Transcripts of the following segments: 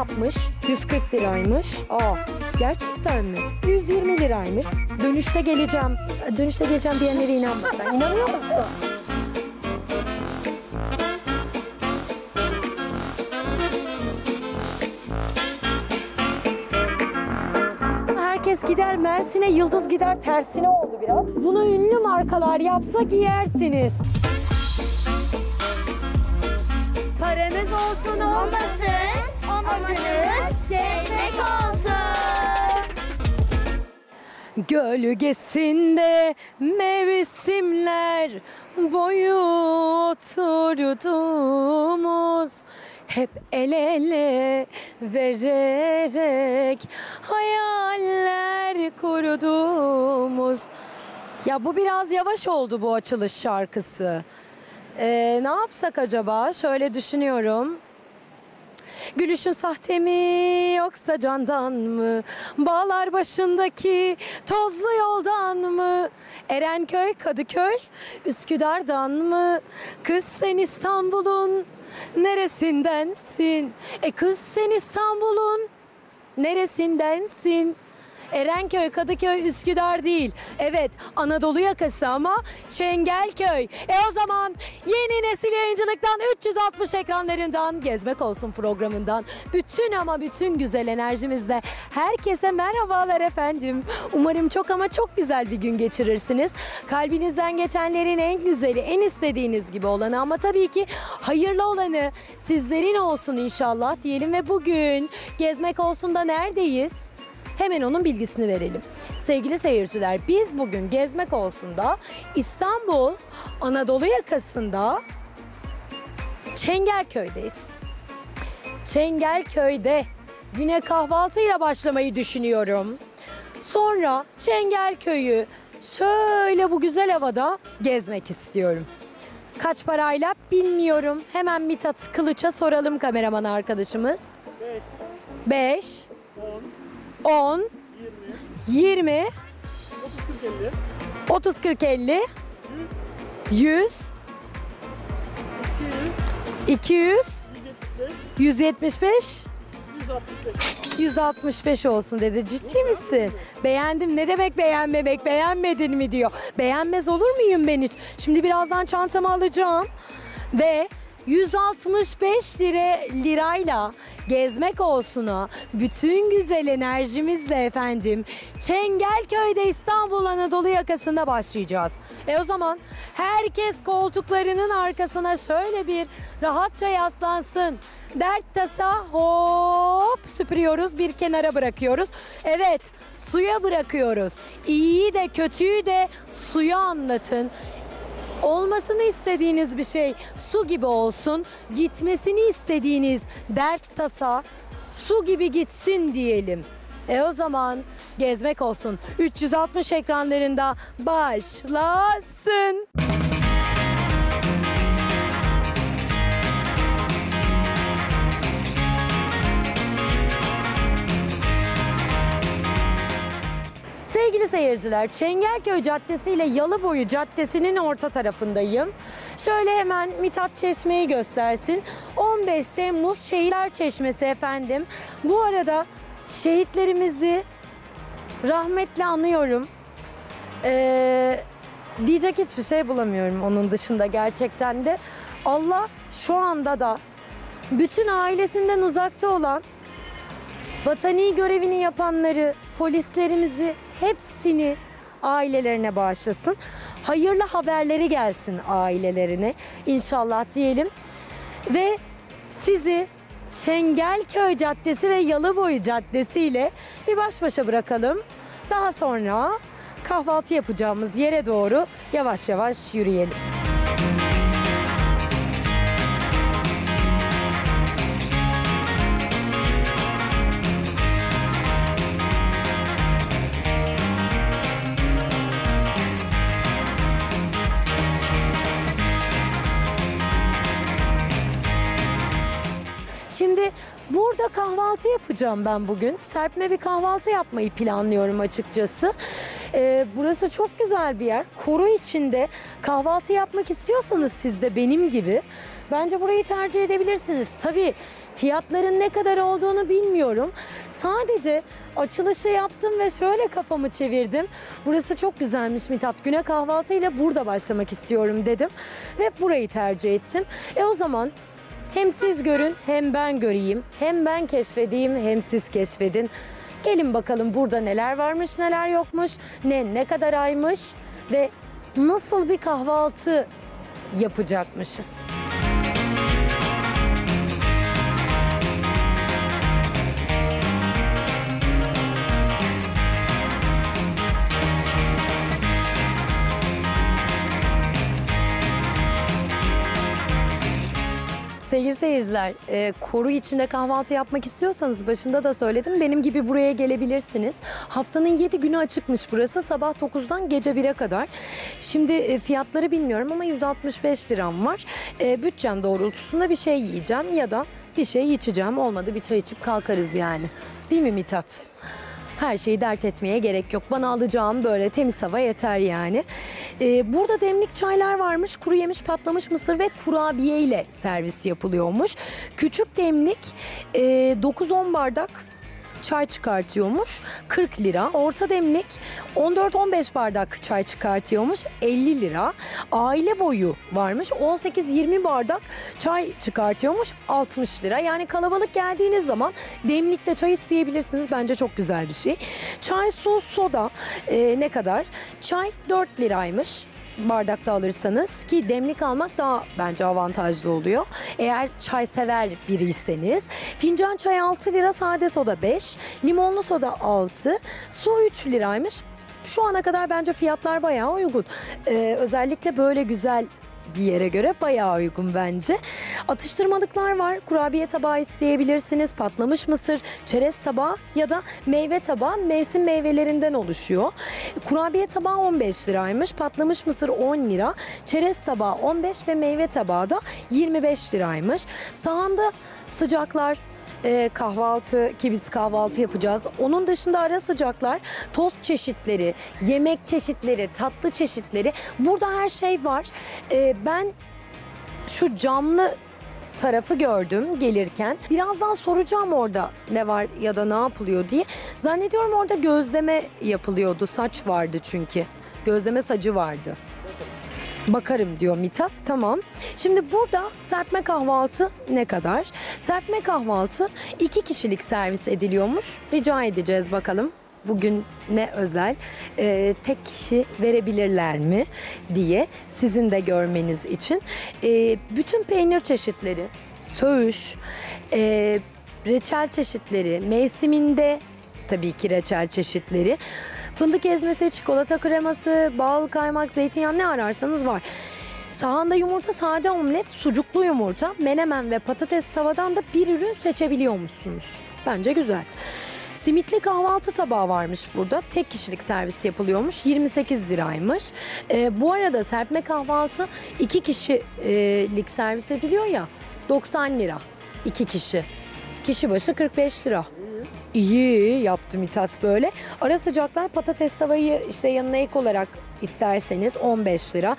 yapmış. 140 liraymış. Aa gerçekten mi? 120 liraymış. Dönüşte geleceğim. Dönüşte geleceğim diyenlere inanma sen. İnanıyor musun? Herkes gider Mersin'e, Yıldız gider tersine oldu biraz. Bunu ünlü markalar yapsa giyersiniz. Gölgesinde mevsimler boyu oturduğumuz hep el ele vererek hayaller kurduğumuz. Ya bu biraz yavaş oldu bu açılış şarkısı. Ee, ne yapsak acaba? Şöyle düşünüyorum. Gülüşün sahte mi yoksa candan mı? Bağlar başındaki tozlu yoldan mı? Erenköy, Kadıköy, Üsküdar'dan mı? Kız sen İstanbul'un neresindensin? E kız sen İstanbul'un neresindensin? Erenköy, Kadıköy, Üsküdar değil. Evet Anadolu yakası ama Çengelköy. E o zaman yeni nesil yayıncılıktan 360 ekranlarından Gezmek Olsun programından bütün ama bütün güzel enerjimizle herkese merhabalar efendim. Umarım çok ama çok güzel bir gün geçirirsiniz. Kalbinizden geçenlerin en güzeli, en istediğiniz gibi olanı ama tabii ki hayırlı olanı sizlerin olsun inşallah diyelim ve bugün Gezmek Olsun da neredeyiz? Hemen onun bilgisini verelim. Sevgili seyirciler biz bugün gezmek olsun da İstanbul Anadolu yakasında Çengelköy'deyiz. Çengelköy'de güne kahvaltıyla başlamayı düşünüyorum. Sonra Çengelköy'ü şöyle bu güzel havada gezmek istiyorum. Kaç parayla bilmiyorum. Hemen Mithat Kılıç'a soralım kameraman arkadaşımız. 5 10 20 30 40 50 100 200 175 165 olsun dedi. Ciddi misin? Beğendim. Ne demek beğenmemek? Beğenmedin mi diyor. Beğenmez olur muyum ben hiç? Şimdi birazdan çantamı alacağım ve 165 lira lirayla gezmek olsuna bütün güzel enerjimizle efendim Çengelköy'de İstanbul Anadolu yakasında başlayacağız. E o zaman herkes koltuklarının arkasına şöyle bir rahatça yaslansın. Dert tasa hop süpürüyoruz bir kenara bırakıyoruz. Evet suya bırakıyoruz. İyiyi de kötüyü de suya anlatın. Olmasını istediğiniz bir şey su gibi olsun. Gitmesini istediğiniz dert tasa su gibi gitsin diyelim. E o zaman gezmek olsun. 360 ekranlarında başlasın. Seyirciler, Çengelköy Caddesi ile Yalıboyu Caddesi'nin orta tarafındayım. Şöyle hemen Mithat Çeşme'yi göstersin. 15 Temmuz Şehitler Çeşmesi efendim. Bu arada şehitlerimizi rahmetle anıyorum. Ee, diyecek hiçbir şey bulamıyorum onun dışında gerçekten de. Allah şu anda da bütün ailesinden uzakta olan vatani görevini yapanları, polislerimizi hepsini ailelerine bağışlasın. Hayırlı haberleri gelsin ailelerine inşallah diyelim. Ve sizi Çengelköy Caddesi ve Yalıboyu Caddesi ile bir baş başa bırakalım. Daha sonra kahvaltı yapacağımız yere doğru yavaş yavaş yürüyelim. Kahvaltı yapacağım ben bugün. Serpme bir kahvaltı yapmayı planlıyorum açıkçası. Ee, burası çok güzel bir yer. Koru içinde kahvaltı yapmak istiyorsanız siz de benim gibi bence burayı tercih edebilirsiniz. Tabii fiyatların ne kadar olduğunu bilmiyorum. Sadece açılışı yaptım ve şöyle kafamı çevirdim. Burası çok güzelmiş Mithat. Güne kahvaltıyla burada başlamak istiyorum dedim ve burayı tercih ettim. E o zaman hem siz görün hem ben göreyim. Hem ben keşfedeyim hem siz keşfedin. Gelin bakalım burada neler varmış neler yokmuş. Ne ne kadar aymış ve nasıl bir kahvaltı yapacakmışız. Sevgili seyirciler, e, koru içinde kahvaltı yapmak istiyorsanız başında da söyledim. Benim gibi buraya gelebilirsiniz. Haftanın 7 günü açıkmış burası. Sabah 9'dan gece 1'e kadar. Şimdi e, fiyatları bilmiyorum ama 165 liram var. E, bütçem doğrultusunda bir şey yiyeceğim ya da bir şey içeceğim. Olmadı bir çay içip kalkarız yani. Değil mi Mithat? Her şeyi dert etmeye gerek yok. Bana alacağım böyle temiz hava yeter yani. Ee, burada demlik çaylar varmış. Kuru yemiş, patlamış mısır ve kurabiye ile servis yapılıyormuş. Küçük demlik e, 9-10 bardak çay çıkartıyormuş 40 lira. Orta demlik 14-15 bardak çay çıkartıyormuş 50 lira. Aile boyu varmış 18-20 bardak çay çıkartıyormuş 60 lira. Yani kalabalık geldiğiniz zaman demlikte çay isteyebilirsiniz. Bence çok güzel bir şey. Çay, su, soda e, ne kadar? Çay 4 liraymış bardakta alırsanız ki demlik almak daha bence avantajlı oluyor. Eğer çay sever biriyseniz fincan çay 6 lira sade soda 5 limonlu soda 6 su 3 liraymış. Şu ana kadar bence fiyatlar bayağı uygun. Ee, özellikle böyle güzel bir yere göre bayağı uygun bence. Atıştırmalıklar var. Kurabiye tabağı isteyebilirsiniz. Patlamış mısır, çerez tabağı ya da meyve tabağı mevsim meyvelerinden oluşuyor. Kurabiye tabağı 15 liraymış. Patlamış mısır 10 lira. Çerez tabağı 15 ve meyve tabağı da 25 liraymış. Sahanda sıcaklar, e, kahvaltı ki biz kahvaltı yapacağız. Onun dışında ara sıcaklar, tost çeşitleri, yemek çeşitleri, tatlı çeşitleri. Burada her şey var. E, ben şu camlı tarafı gördüm gelirken. Birazdan soracağım orada ne var ya da ne yapılıyor diye. Zannediyorum orada gözleme yapılıyordu. Saç vardı çünkü. Gözleme sacı vardı. Bakarım diyor Mithat. Tamam. Şimdi burada serpme kahvaltı ne kadar? Serpme kahvaltı iki kişilik servis ediliyormuş. Rica edeceğiz bakalım. Bugün ne özel? Ee, tek kişi verebilirler mi diye sizin de görmeniz için. Ee, bütün peynir çeşitleri, söğüş, e, reçel çeşitleri, mevsiminde tabii ki reçel çeşitleri. Fındık ezmesi, çikolata kreması, bal, kaymak, zeytinyağı ne ararsanız var. Sahanda yumurta, sade omlet, sucuklu yumurta, menemen ve patates tavadan da bir ürün seçebiliyormuşsunuz. Bence güzel. Simitli kahvaltı tabağı varmış burada. Tek kişilik servis yapılıyormuş. 28 liraymış. Ee, bu arada serpme kahvaltı iki kişilik servis ediliyor ya. 90 lira. iki kişi. Kişi başı 45 lira. İyi yaptı Mithat böyle. Ara sıcaklar patates tavayı işte yanına ek olarak isterseniz 15 lira.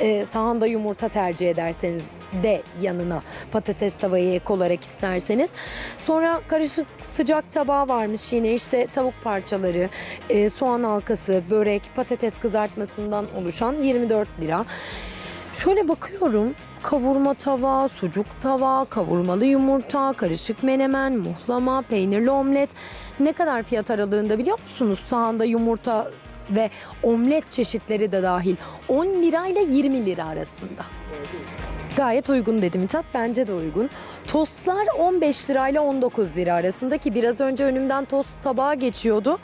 Ee, sahanda yumurta tercih ederseniz de yanına patates tavayı ek olarak isterseniz. Sonra karışık sıcak tabağı varmış yine işte tavuk parçaları, e, soğan halkası, börek, patates kızartmasından oluşan 24 lira. Şöyle bakıyorum kavurma tava, sucuk tava, kavurmalı yumurta, karışık menemen, muhlama, peynirli omlet. Ne kadar fiyat aralığında biliyor musunuz? Sahanda yumurta ve omlet çeşitleri de dahil 10 lira ile 20 lira arasında. Gayet uygun dedi Mithat. Bence de uygun. Tostlar 15 lirayla 19 lira arasında ki biraz önce önümden tost tabağı geçiyordu.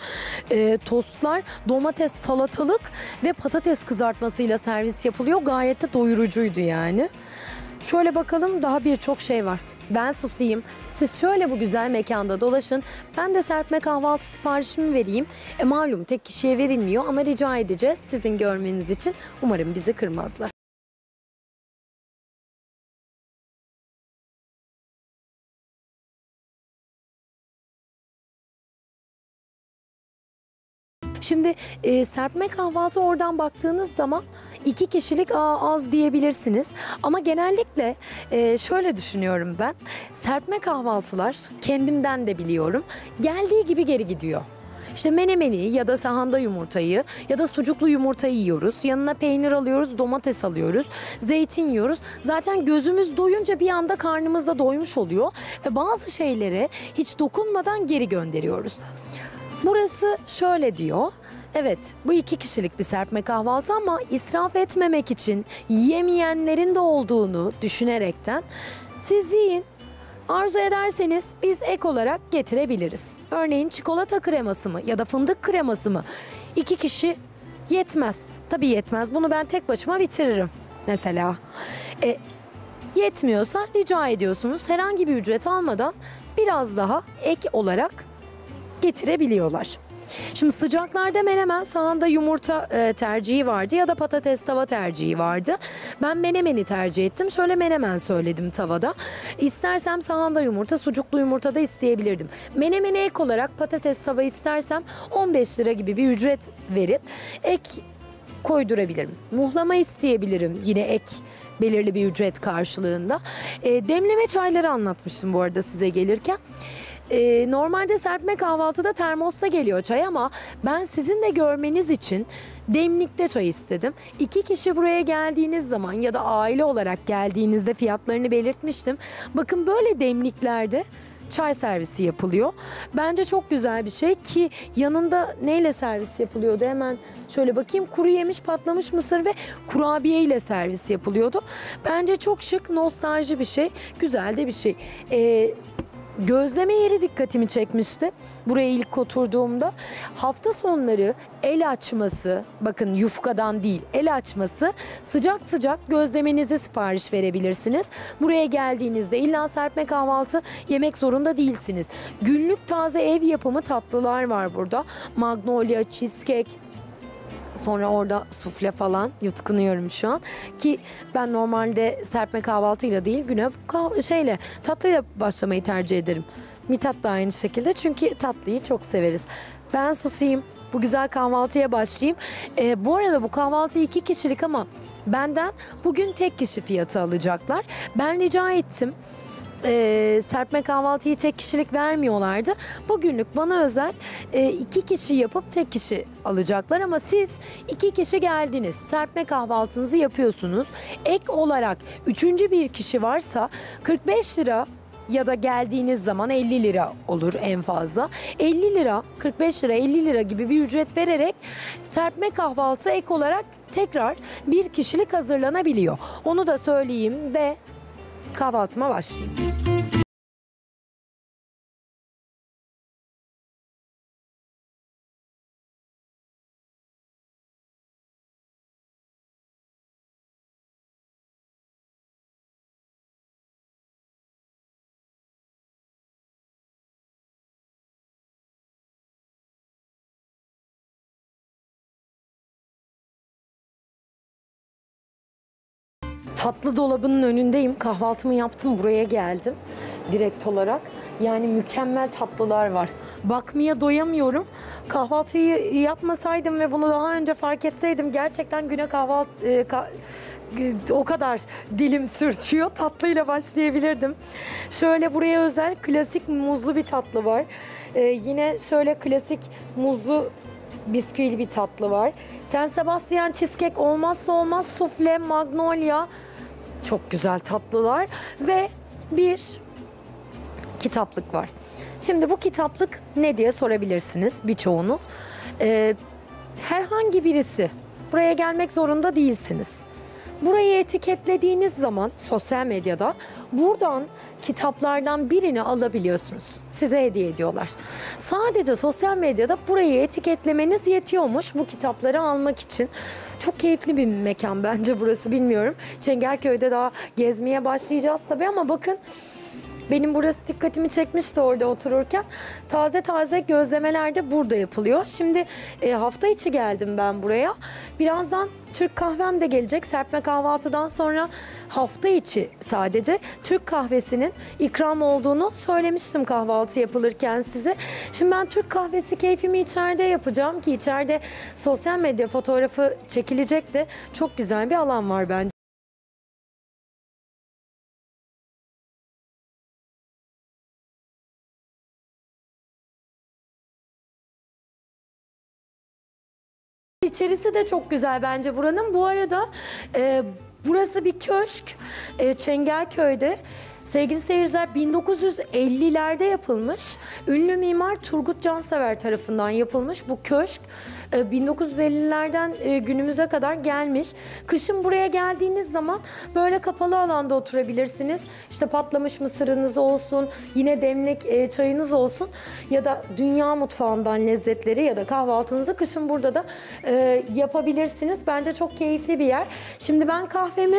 Ee, tostlar domates, salatalık ve patates kızartmasıyla servis yapılıyor. Gayet de doyurucuydu yani. Şöyle bakalım daha birçok şey var. Ben susayım. Siz şöyle bu güzel mekanda dolaşın. Ben de serpme kahvaltı siparişimi vereyim. E malum tek kişiye verilmiyor ama rica edeceğiz sizin görmeniz için. Umarım bizi kırmazlar. Şimdi e, serpme kahvaltı oradan baktığınız zaman iki kişilik Aa, az diyebilirsiniz. Ama genellikle e, şöyle düşünüyorum ben. Serpme kahvaltılar kendimden de biliyorum. Geldiği gibi geri gidiyor. İşte menemeni ya da sahanda yumurtayı ya da sucuklu yumurtayı yiyoruz. Yanına peynir alıyoruz, domates alıyoruz, zeytin yiyoruz. Zaten gözümüz doyunca bir anda karnımız da doymuş oluyor ve bazı şeylere hiç dokunmadan geri gönderiyoruz. Burası şöyle diyor. Evet bu iki kişilik bir serpme kahvaltı ama israf etmemek için yemeyenlerin de olduğunu düşünerekten siz yiyin. Arzu ederseniz biz ek olarak getirebiliriz. Örneğin çikolata kreması mı ya da fındık kreması mı? İki kişi yetmez. Tabii yetmez. Bunu ben tek başıma bitiririm mesela. E, yetmiyorsa rica ediyorsunuz herhangi bir ücret almadan biraz daha ek olarak getirebiliyorlar. Şimdi sıcaklarda menemen sahanda yumurta e, tercihi vardı ya da patates tava tercihi vardı. Ben menemeni tercih ettim. Şöyle menemen söyledim tavada. İstersem sahanda yumurta, sucuklu yumurta da isteyebilirdim. Menemene ek olarak patates tava istersem 15 lira gibi bir ücret verip ek koydurabilirim. Muhlama isteyebilirim yine ek belirli bir ücret karşılığında. E, demleme çayları anlatmıştım bu arada size gelirken. E, normalde serpme kahvaltıda termosta geliyor çay ama ben sizin de görmeniz için demlikte çay istedim. İki kişi buraya geldiğiniz zaman ya da aile olarak geldiğinizde fiyatlarını belirtmiştim. Bakın böyle demliklerde çay servisi yapılıyor. Bence çok güzel bir şey ki yanında neyle servis yapılıyordu hemen şöyle bakayım kuru yemiş patlamış mısır ve kurabiye ile servis yapılıyordu. Bence çok şık nostalji bir şey güzel de bir şey. Ee, Gözleme yeri dikkatimi çekmişti. Buraya ilk oturduğumda hafta sonları el açması, bakın yufkadan değil, el açması sıcak sıcak gözlemenizi sipariş verebilirsiniz. Buraya geldiğinizde illa serpme kahvaltı yemek zorunda değilsiniz. Günlük taze ev yapımı tatlılar var burada. Magnolia, cheesecake, Sonra orada sufle falan yutkunuyorum şu an. Ki ben normalde serpme kahvaltıyla değil güne kah- şeyle tatlıyla başlamayı tercih ederim. Mithat da aynı şekilde çünkü tatlıyı çok severiz. Ben susayım. Bu güzel kahvaltıya başlayayım. Ee, bu arada bu kahvaltı iki kişilik ama benden bugün tek kişi fiyatı alacaklar. Ben rica ettim e, serpme kahvaltıyı tek kişilik vermiyorlardı. Bugünlük bana özel e, iki kişi yapıp tek kişi alacaklar ama siz iki kişi geldiniz. Serpme kahvaltınızı yapıyorsunuz. Ek olarak üçüncü bir kişi varsa 45 lira ya da geldiğiniz zaman 50 lira olur en fazla. 50 lira, 45 lira, 50 lira gibi bir ücret vererek serpme kahvaltı ek olarak tekrar bir kişilik hazırlanabiliyor. Onu da söyleyeyim ve kahvaltıma başlayayım. Tatlı dolabının önündeyim. Kahvaltımı yaptım. Buraya geldim. Direkt olarak. Yani mükemmel tatlılar var. Bakmaya doyamıyorum. Kahvaltıyı yapmasaydım ve bunu daha önce fark etseydim gerçekten güne kahvaltı e, ka- e, o kadar dilim sürçüyor. Tatlıyla başlayabilirdim. Şöyle buraya özel klasik muzlu bir tatlı var. E, yine şöyle klasik muzlu bisküvili bir tatlı var. San Sebastian cheesecake olmazsa olmaz sufle, magnolia. Çok güzel tatlılar ve bir kitaplık var. Şimdi bu kitaplık ne diye sorabilirsiniz birçoğunuz. Ee, herhangi birisi buraya gelmek zorunda değilsiniz. Burayı etiketlediğiniz zaman sosyal medyada buradan kitaplardan birini alabiliyorsunuz. Size hediye ediyorlar. Sadece sosyal medyada burayı etiketlemeniz yetiyormuş bu kitapları almak için. Çok keyifli bir mekan bence burası bilmiyorum. Çengelköy'de daha gezmeye başlayacağız tabii ama bakın Benim burası dikkatimi çekmişti orada otururken. Taze taze gözlemeler de burada yapılıyor. Şimdi e, hafta içi geldim ben buraya. Birazdan Türk kahvem de gelecek. Serpme kahvaltıdan sonra hafta içi sadece Türk kahvesinin ikram olduğunu söylemiştim kahvaltı yapılırken size. Şimdi ben Türk kahvesi keyfimi içeride yapacağım ki içeride sosyal medya fotoğrafı çekilecek de çok güzel bir alan var bence. İçerisi de çok güzel bence buranın. Bu arada e, burası bir köşk e, Çengelköy'de. Sevgili seyirciler 1950'lerde yapılmış. Ünlü mimar Turgut Cansever tarafından yapılmış bu köşk. e, 1950'lerden e, günümüze kadar gelmiş. Kışın buraya geldiğiniz zaman böyle kapalı alanda oturabilirsiniz. İşte patlamış mısırınız olsun, yine demlik e, çayınız olsun ya da dünya mutfağından lezzetleri ya da kahvaltınızı kışın burada da e, yapabilirsiniz. Bence çok keyifli bir yer. Şimdi ben kahvemi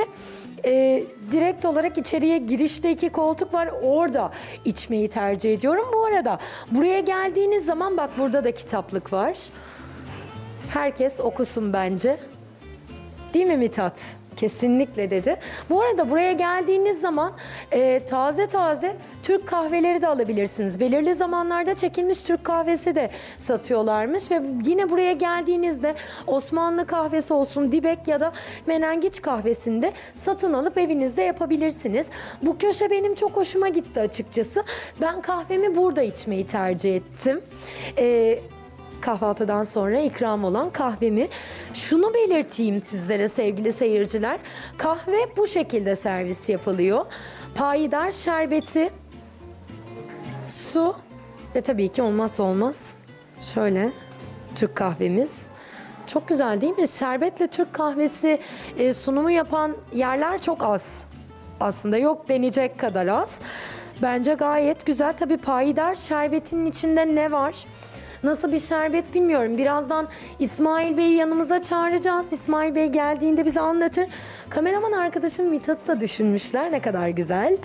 e, direkt olarak içeriye girişte iki koltuk var. Orada içmeyi tercih ediyorum. Bu arada buraya geldiğiniz zaman bak burada da kitaplık var. Herkes okusun bence. Değil mi Mithat? Kesinlikle dedi. Bu arada buraya geldiğiniz zaman e, taze taze Türk kahveleri de alabilirsiniz. Belirli zamanlarda çekilmiş Türk kahvesi de satıyorlarmış ve yine buraya geldiğinizde Osmanlı kahvesi olsun, dibek ya da menengiç kahvesinde satın alıp evinizde yapabilirsiniz. Bu köşe benim çok hoşuma gitti açıkçası. Ben kahvemi burada içmeyi tercih ettim. E, kahvaltıdan sonra ikram olan kahvemi. Şunu belirteyim sizlere sevgili seyirciler. Kahve bu şekilde servis yapılıyor. Payidar şerbeti, su ve tabii ki olmazsa olmaz şöyle Türk kahvemiz. Çok güzel değil mi? Şerbetle Türk kahvesi e, sunumu yapan yerler çok az. Aslında yok denecek kadar az. Bence gayet güzel. Tabii payidar şerbetinin içinde ne var? Nasıl bir şerbet bilmiyorum. Birazdan İsmail Bey'i yanımıza çağıracağız. İsmail Bey geldiğinde bize anlatır. Kameraman arkadaşım Mithat'ı da düşünmüşler. Ne kadar güzel.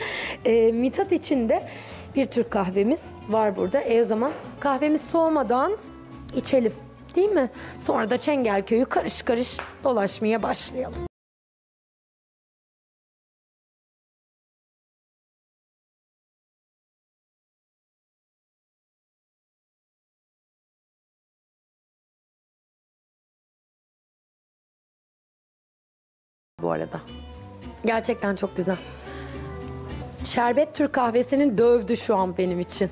Ee, Mithat için de bir Türk kahvemiz var burada. E o zaman kahvemiz soğumadan içelim. Değil mi? Sonra da Çengelköy'ü karış karış dolaşmaya başlayalım. Bu arada. Gerçekten çok güzel. Şerbet Türk kahvesinin dövdü şu an benim için.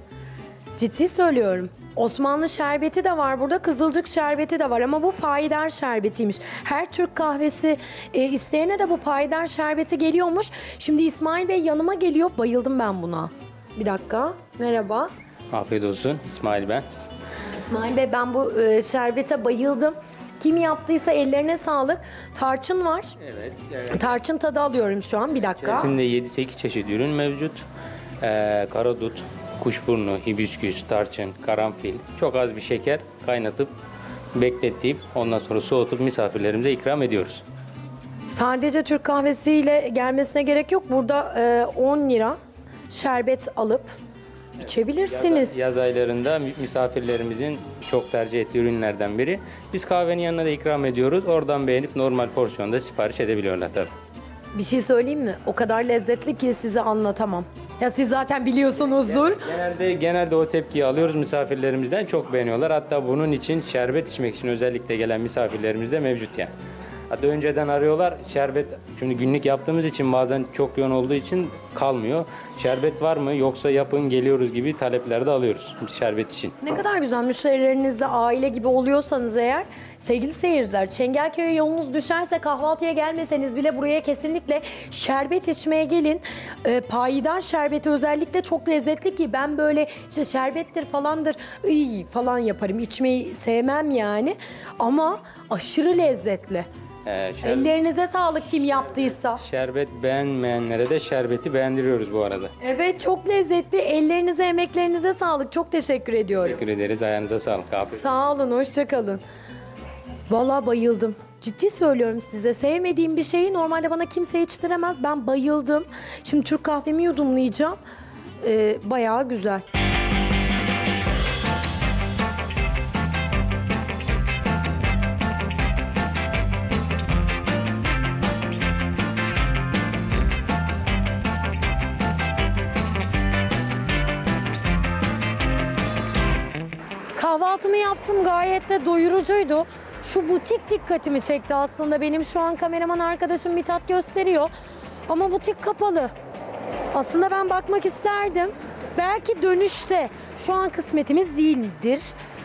Ciddi söylüyorum. Osmanlı şerbeti de var burada, Kızılcık şerbeti de var ama bu payidar şerbetiymiş. Her Türk kahvesi e, isteyene de bu payidar şerbeti geliyormuş. Şimdi İsmail Bey yanıma geliyor, bayıldım ben buna. Bir dakika, merhaba. Afiyet olsun. İsmail ben. İsmail Bey ben bu e, şerbete bayıldım. Kim yaptıysa ellerine sağlık. Tarçın var. Evet. evet. Tarçın tadı alıyorum şu an. Bir dakika. İçerisinde 7-8 çeşit ürün mevcut. Ee, karadut, kuşburnu, hibisküs, tarçın, karanfil, çok az bir şeker kaynatıp bekletip ondan sonra soğutup misafirlerimize ikram ediyoruz. Sadece Türk kahvesiyle gelmesine gerek yok. Burada e, 10 lira şerbet alıp içebilirsiniz. Yaz aylarında mi- misafirlerimizin çok tercih ettiği ürünlerden biri. Biz kahvenin yanına da ikram ediyoruz. Oradan beğenip normal porsiyonda sipariş edebiliyorlar tabii. Bir şey söyleyeyim mi? O kadar lezzetli ki size anlatamam. Ya siz zaten biliyorsunuzdur. Genelde genelde o tepkiyi alıyoruz misafirlerimizden çok beğeniyorlar. Hatta bunun için şerbet içmek için özellikle gelen misafirlerimiz de mevcut yani. Hatta önceden arıyorlar şerbet şimdi günlük yaptığımız için bazen çok yoğun olduğu için kalmıyor. Şerbet var mı yoksa yapın geliyoruz gibi talepler de alıyoruz şerbet için. Ne kadar güzel müşterilerinizle aile gibi oluyorsanız eğer sevgili seyirciler Çengelköy'e yolunuz düşerse kahvaltıya gelmeseniz bile buraya kesinlikle şerbet içmeye gelin. Ee, payidar şerbeti özellikle çok lezzetli ki ben böyle işte şerbettir falandır ıy falan yaparım içmeyi sevmem yani ama aşırı lezzetli. Ee, şer- Ellerinize sağlık kim yaptıysa. şerbet beğenmeyenlere de şerbeti beğendiriyoruz bu arada. Evet çok lezzetli. Ellerinize, emeklerinize sağlık. Çok teşekkür ediyorum. Teşekkür ederiz. Ayağınıza sağlık. Afiyet. Sağ olun, hoşça kalın. Vallahi bayıldım. Ciddi söylüyorum size. Sevmediğim bir şeyi normalde bana kimse içtiremez. Ben bayıldım. Şimdi Türk kahvemi yudumlayacağım. e, bayağı güzel. Yaptım gayet de doyurucuydu. Şu butik dikkatimi çekti aslında. Benim şu an kameraman arkadaşım Mithat gösteriyor. Ama butik kapalı. Aslında ben bakmak isterdim. Belki dönüşte. Şu an kısmetimiz değildir.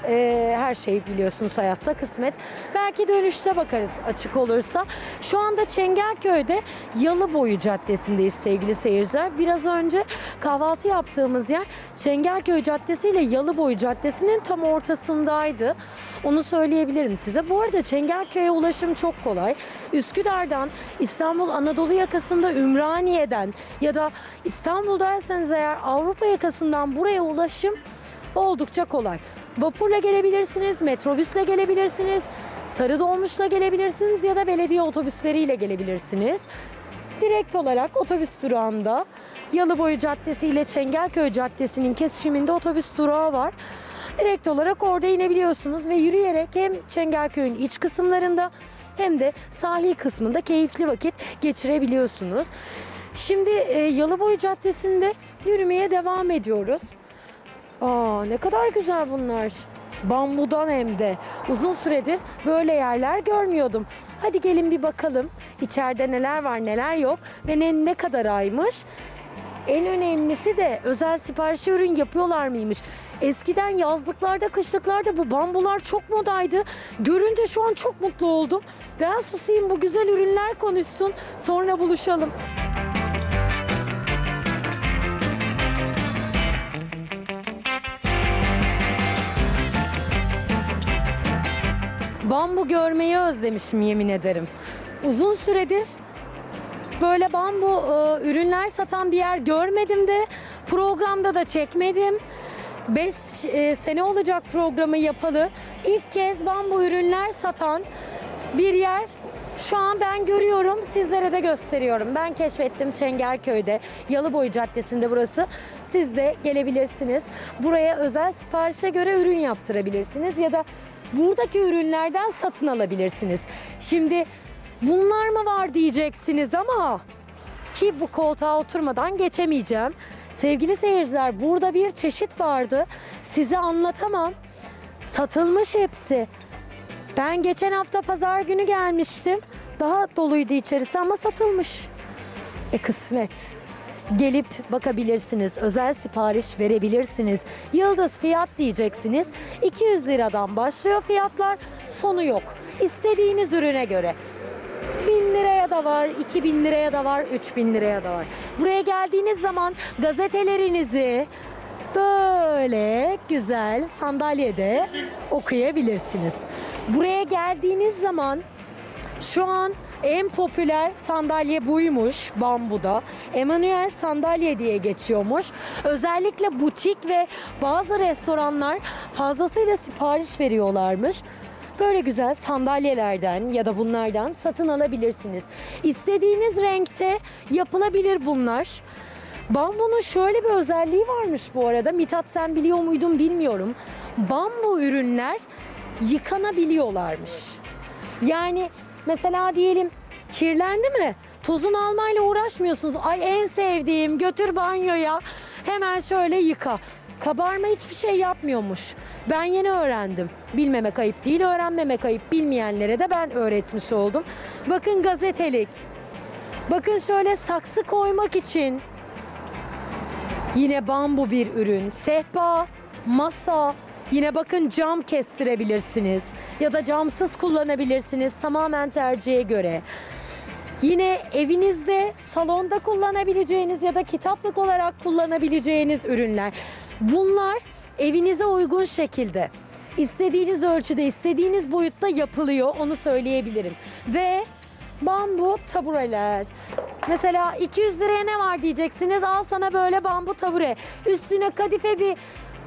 Ee, her şey biliyorsunuz hayatta kısmet. Belki dönüşte bakarız açık olursa. Şu anda Çengelköy'de Yalıboyu Caddesi'ndeyiz sevgili seyirciler. Biraz önce kahvaltı yaptığımız yer Çengelköy Caddesi ile Yalıboyu Caddesi'nin tam ortasındaydı. Onu söyleyebilirim size. Bu arada Çengelköy'e ulaşım çok kolay. Üsküdar'dan, İstanbul Anadolu yakasında Ümraniye'den ya da İstanbul'daysanız eğer Avrupa yakasından buraya ulaşım oldukça kolay. Vapurla gelebilirsiniz, metrobüsle gelebilirsiniz, sarı dolmuşla gelebilirsiniz ya da belediye otobüsleriyle gelebilirsiniz. Direkt olarak otobüs durağında Yalıboyu Caddesi ile Çengelköy Caddesi'nin kesişiminde otobüs durağı var. Direkt olarak orada inebiliyorsunuz ve yürüyerek hem Çengelköy'ün iç kısımlarında hem de sahil kısmında keyifli vakit geçirebiliyorsunuz. Şimdi e, Yalıboyu Caddesi'nde yürümeye devam ediyoruz. Aa ne kadar güzel bunlar. Bambudan hem de. Uzun süredir böyle yerler görmüyordum. Hadi gelin bir bakalım. İçeride neler var neler yok ve ne, ne kadar aymış. En önemlisi de özel siparişi ürün yapıyorlar mıymış? Eskiden yazlıklarda, kışlıklarda bu bambular çok modaydı. Görünce şu an çok mutlu oldum. Ben susayım bu güzel ürünler konuşsun. Sonra buluşalım. Bambu görmeyi özlemişim yemin ederim. Uzun süredir böyle bambu e, ürünler satan bir yer görmedim de programda da çekmedim. 5 sene olacak programı yapalı. İlk kez bambu ürünler satan bir yer şu an ben görüyorum, sizlere de gösteriyorum. Ben keşfettim Çengelköy'de, Yalıboy Caddesi'nde burası. Siz de gelebilirsiniz. Buraya özel siparişe göre ürün yaptırabilirsiniz ya da buradaki ürünlerden satın alabilirsiniz. Şimdi bunlar mı var diyeceksiniz ama ki bu koltuğa oturmadan geçemeyeceğim. Sevgili seyirciler burada bir çeşit vardı. Size anlatamam. Satılmış hepsi. Ben geçen hafta pazar günü gelmiştim. Daha doluydu içerisi ama satılmış. E kısmet. Gelip bakabilirsiniz, özel sipariş verebilirsiniz. Yıldız fiyat diyeceksiniz. 200 liradan başlıyor fiyatlar, sonu yok. İstediğiniz ürüne göre. 1000 liraya da var, 2000 liraya da var, 3000 liraya da var. Buraya geldiğiniz zaman gazetelerinizi böyle güzel sandalyede okuyabilirsiniz. Buraya geldiğiniz zaman şu an en popüler sandalye buymuş bambuda. Emanuel sandalye diye geçiyormuş. Özellikle butik ve bazı restoranlar fazlasıyla sipariş veriyorlarmış. Böyle güzel sandalyelerden ya da bunlardan satın alabilirsiniz. İstediğiniz renkte yapılabilir bunlar. Bambunun şöyle bir özelliği varmış bu arada. Mithat sen biliyor muydun bilmiyorum. Bambu ürünler yıkanabiliyorlarmış. Yani mesela diyelim kirlendi mi? Tozunu almayla uğraşmıyorsunuz. Ay en sevdiğim götür banyoya hemen şöyle yıka. Kabarma hiçbir şey yapmıyormuş. Ben yeni öğrendim. Bilmemek ayıp değil, öğrenmemek ayıp. Bilmeyenlere de ben öğretmiş oldum. Bakın gazetelik. Bakın şöyle saksı koymak için Yine bambu bir ürün. Sehpa, masa, yine bakın cam kestirebilirsiniz ya da camsız kullanabilirsiniz tamamen tercihe göre. Yine evinizde, salonda kullanabileceğiniz ya da kitaplık olarak kullanabileceğiniz ürünler. Bunlar evinize uygun şekilde, istediğiniz ölçüde, istediğiniz boyutta yapılıyor. Onu söyleyebilirim. Ve bambu tabureler. Mesela 200 liraya ne var diyeceksiniz. Al sana böyle bambu tabure. Üstüne kadife bir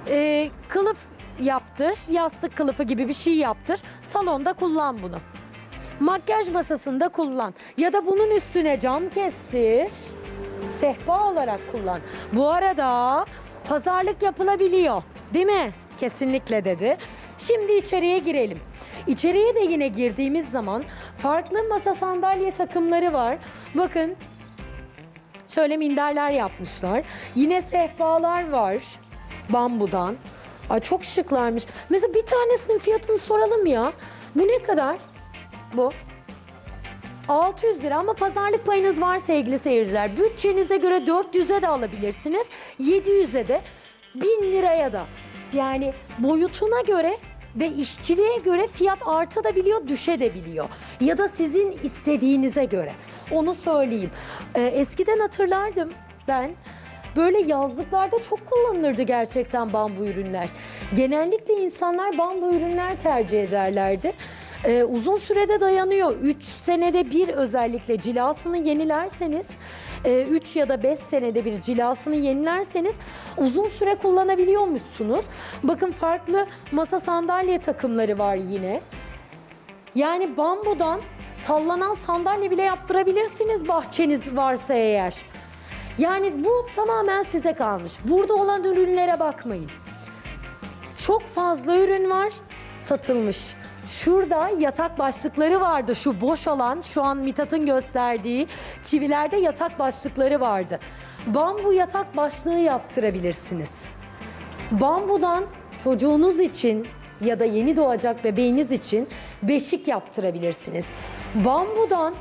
e, kılıf yaptır. Yastık kılıfı gibi bir şey yaptır. Salonda kullan bunu. Makyaj masasında kullan. Ya da bunun üstüne cam kestir. sehpa olarak kullan. Bu arada pazarlık yapılabiliyor değil mi? Kesinlikle dedi. Şimdi içeriye girelim. İçeriye de yine girdiğimiz zaman farklı masa sandalye takımları var. Bakın Şöyle minderler yapmışlar. Yine sehpalar var bambudan. Ay çok şıklarmış. Mesela bir tanesinin fiyatını soralım ya. Bu ne kadar? Bu. 600 lira ama pazarlık payınız var sevgili seyirciler. Bütçenize göre 400'e de alabilirsiniz. 700'e de 1000 liraya da. Yani boyutuna göre ve işçiliğe göre fiyat artabiliyor, düşebiliyor. Ya da sizin istediğinize göre. Onu söyleyeyim. Ee, eskiden hatırlardım ben. Böyle yazlıklarda çok kullanılırdı gerçekten bambu ürünler. Genellikle insanlar bambu ürünler tercih ederlerdi. Ee, uzun sürede dayanıyor. 3 senede bir özellikle cilasını yenilerseniz, 3 ya da 5 senede bir cilasını yenilerseniz uzun süre kullanabiliyormuşsunuz. Bakın farklı masa sandalye takımları var yine. Yani bambudan sallanan sandalye bile yaptırabilirsiniz bahçeniz varsa eğer. Yani bu tamamen size kalmış. Burada olan ürünlere bakmayın. Çok fazla ürün var, satılmış. Şurada yatak başlıkları vardı. Şu boş olan, şu an Mithat'ın gösterdiği çivilerde yatak başlıkları vardı. Bambu yatak başlığı yaptırabilirsiniz. Bambudan çocuğunuz için ya da yeni doğacak bebeğiniz için beşik yaptırabilirsiniz. Bambudan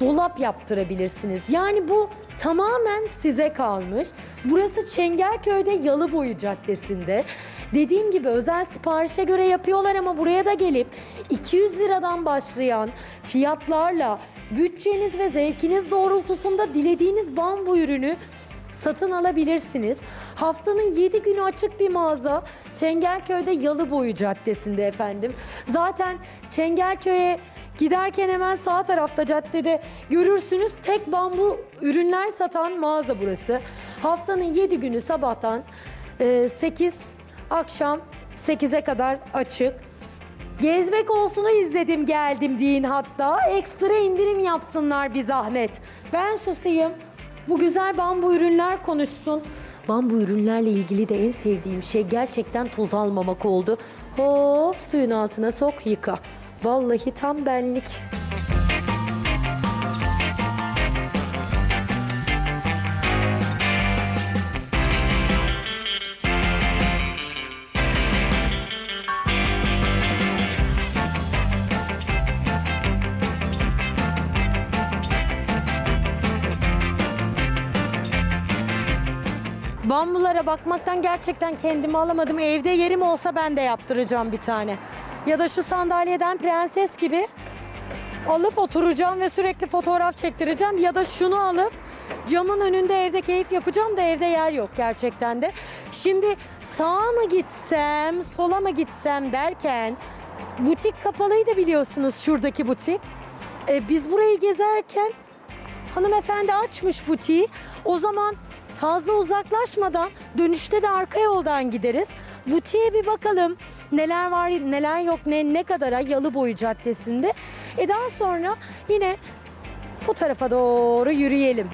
dolap yaptırabilirsiniz. Yani bu tamamen size kalmış. Burası Çengelköy'de Yalıboyu Caddesi'nde. Dediğim gibi özel siparişe göre yapıyorlar ama buraya da gelip 200 liradan başlayan fiyatlarla bütçeniz ve zevkiniz doğrultusunda dilediğiniz bambu ürünü satın alabilirsiniz. Haftanın 7 günü açık bir mağaza Çengelköy'de Yalıboyu Caddesi'nde efendim. Zaten Çengelköy'e giderken hemen sağ tarafta caddede görürsünüz tek bambu ürünler satan mağaza burası. Haftanın 7 günü sabahtan e, 8 akşam 8'e kadar açık. Gezmek olsunu izledim geldim deyin hatta. Ekstra indirim yapsınlar bir zahmet. Ben susayım. Bu güzel bambu ürünler konuşsun. Bambu ürünlerle ilgili de en sevdiğim şey gerçekten toz almamak oldu. Hop suyun altına sok yıka. Vallahi tam benlik. Bambulara bakmaktan gerçekten kendimi alamadım. Evde yerim olsa ben de yaptıracağım bir tane. Ya da şu sandalyeden prenses gibi alıp oturacağım ve sürekli fotoğraf çektireceğim. Ya da şunu alıp camın önünde evde keyif yapacağım da evde yer yok gerçekten de. Şimdi sağa mı gitsem, sola mı gitsem derken butik kapalıydı biliyorsunuz şuradaki butik. E, biz burayı gezerken hanımefendi açmış butiği. O zaman fazla uzaklaşmadan dönüşte de arka yoldan gideriz. Butiğe bir bakalım neler var neler yok ne ne kadara Yalıboyu Caddesi'nde. E daha sonra yine bu tarafa doğru yürüyelim.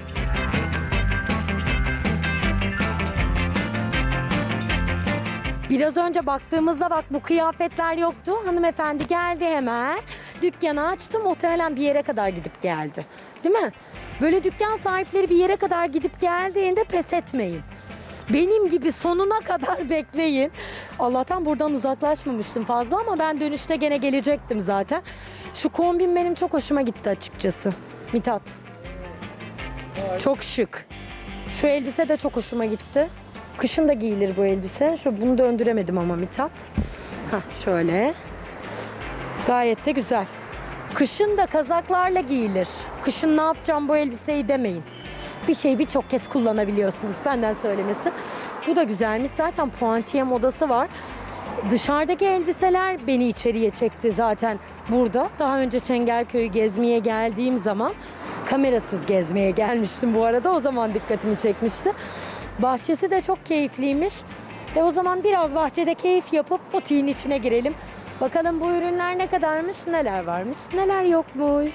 Biraz önce baktığımızda bak bu kıyafetler yoktu. Hanımefendi geldi hemen. Dükkanı açtı muhtemelen bir yere kadar gidip geldi. Değil mi? Böyle dükkan sahipleri bir yere kadar gidip geldiğinde pes etmeyin. Benim gibi sonuna kadar bekleyin. Allah'tan buradan uzaklaşmamıştım fazla ama ben dönüşte gene gelecektim zaten. Şu kombin benim çok hoşuma gitti açıkçası. Mithat. Çok şık. Şu elbise de çok hoşuma gitti. Kışın da giyilir bu elbise. Şu bunu döndüremedim ama Mithat. Hah şöyle. Gayet de güzel. Kışın da kazaklarla giyilir. Kışın ne yapacağım bu elbiseyi demeyin. Bir şeyi birçok kez kullanabiliyorsunuz. Benden söylemesi. Bu da güzelmiş. Zaten puantiye modası var. Dışarıdaki elbiseler beni içeriye çekti zaten burada. Daha önce Çengelköy'ü gezmeye geldiğim zaman kamerasız gezmeye gelmiştim bu arada. O zaman dikkatimi çekmişti. Bahçesi de çok keyifliymiş. E o zaman biraz bahçede keyif yapıp butiğin içine girelim. Bakalım bu ürünler ne kadarmış, neler varmış, neler yokmuş.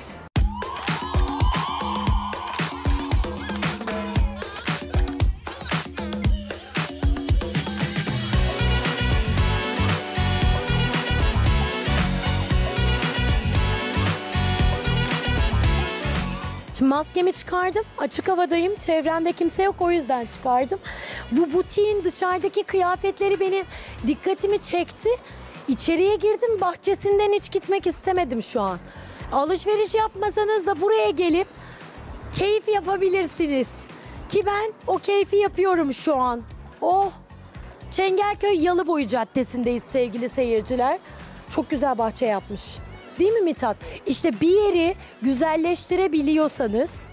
Şimdi maskemi çıkardım. Açık havadayım. Çevremde kimse yok o yüzden çıkardım. Bu butiğin dışarıdaki kıyafetleri benim dikkatimi çekti. İçeriye girdim. Bahçesinden hiç gitmek istemedim şu an. Alışveriş yapmasanız da buraya gelip keyif yapabilirsiniz. Ki ben o keyfi yapıyorum şu an. Oh! Çengelköy Yalıboyu Caddesi'ndeyiz sevgili seyirciler. Çok güzel bahçe yapmış. Değil mi Mithat? İşte bir yeri güzelleştirebiliyorsanız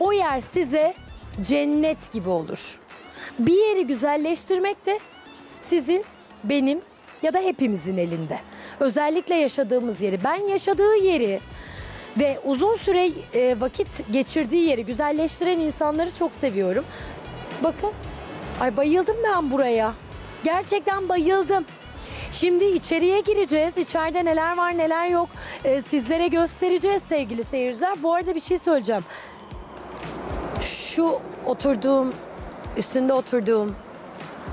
o yer size cennet gibi olur. Bir yeri güzelleştirmek de sizin, benim ya da hepimizin elinde. Özellikle yaşadığımız yeri. Ben yaşadığı yeri ve uzun süre e, vakit geçirdiği yeri güzelleştiren insanları çok seviyorum. Bakın. Ay bayıldım ben buraya. Gerçekten bayıldım. Şimdi içeriye gireceğiz. İçeride neler var neler yok e, sizlere göstereceğiz sevgili seyirciler. Bu arada bir şey söyleyeceğim. Şu oturduğum, üstünde oturduğum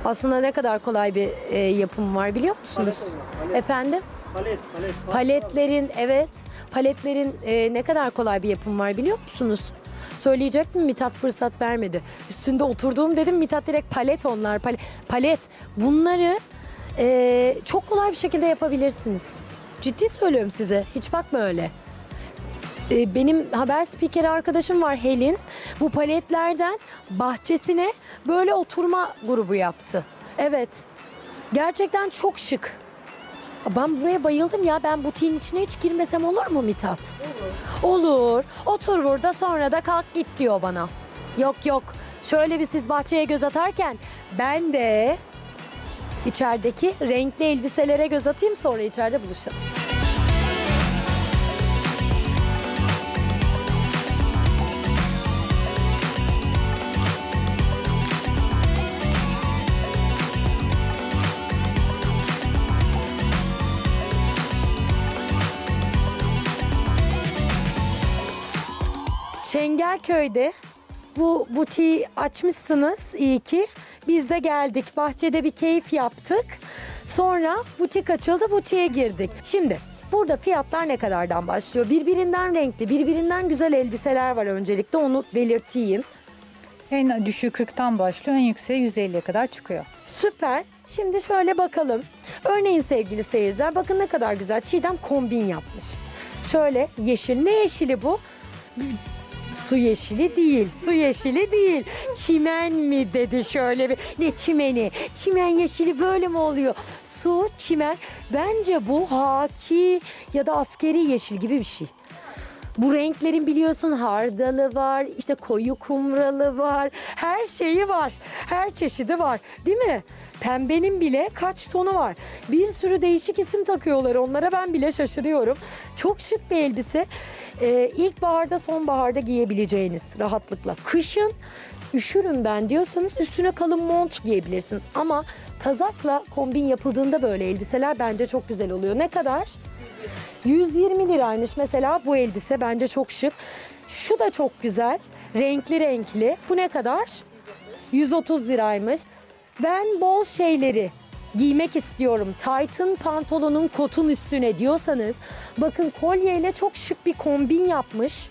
aslında ne kadar kolay bir e, yapım var biliyor musunuz? Efendim? Palet, palet. Paletlerin evet paletlerin e, ne kadar kolay bir yapım var biliyor musunuz? Söyleyecek mi Mithat fırsat vermedi. Üstünde oturduğum dedim Mithat direkt palet onlar palet. palet. Bunları e, çok kolay bir şekilde yapabilirsiniz. Ciddi söylüyorum size hiç bakma öyle. E, benim haber spikeri arkadaşım var Helin. Bu paletlerden bahçesine böyle oturma grubu yaptı. Evet. Gerçekten çok şık. Ben buraya bayıldım ya. Ben butiğin içine hiç girmesem olur mu Mithat? Olur. Olur. Otur burada sonra da kalk git diyor bana. Yok yok. Şöyle bir siz bahçeye göz atarken ben de içerideki renkli elbiselere göz atayım sonra içeride buluşalım. Çengelköy'de bu butiği açmışsınız iyi ki. Biz de geldik. Bahçede bir keyif yaptık. Sonra butik açıldı, butiğe girdik. Şimdi burada fiyatlar ne kadardan başlıyor? Birbirinden renkli, birbirinden güzel elbiseler var öncelikle onu belirteyim. En düşüğü 40'tan başlıyor, en yükseği 150'ye kadar çıkıyor. Süper. Şimdi şöyle bakalım. Örneğin sevgili seyirciler bakın ne kadar güzel Çiğdem kombin yapmış. Şöyle yeşil. Ne yeşili bu? Su yeşili değil, su yeşili değil. Çimen mi dedi şöyle bir. Ne çimeni? Çimen yeşili böyle mi oluyor? Su, çimen. Bence bu haki ya da askeri yeşil gibi bir şey. Bu renklerin biliyorsun hardalı var, işte koyu kumralı var. Her şeyi var. Her çeşidi var. Değil mi? Pembenin bile kaç tonu var. Bir sürü değişik isim takıyorlar onlara ben bile şaşırıyorum. Çok şık bir elbise. Ee, ilkbaharda sonbaharda giyebileceğiniz rahatlıkla. Kışın üşürüm ben diyorsanız üstüne kalın mont giyebilirsiniz. Ama kazakla kombin yapıldığında böyle elbiseler bence çok güzel oluyor. Ne kadar? 120 liraymış mesela bu elbise bence çok şık. Şu da çok güzel. Renkli renkli. Bu ne kadar? 130 liraymış. Ben bol şeyleri giymek istiyorum. Titan pantolonun kotun üstüne diyorsanız bakın kolyeyle çok şık bir kombin yapmış.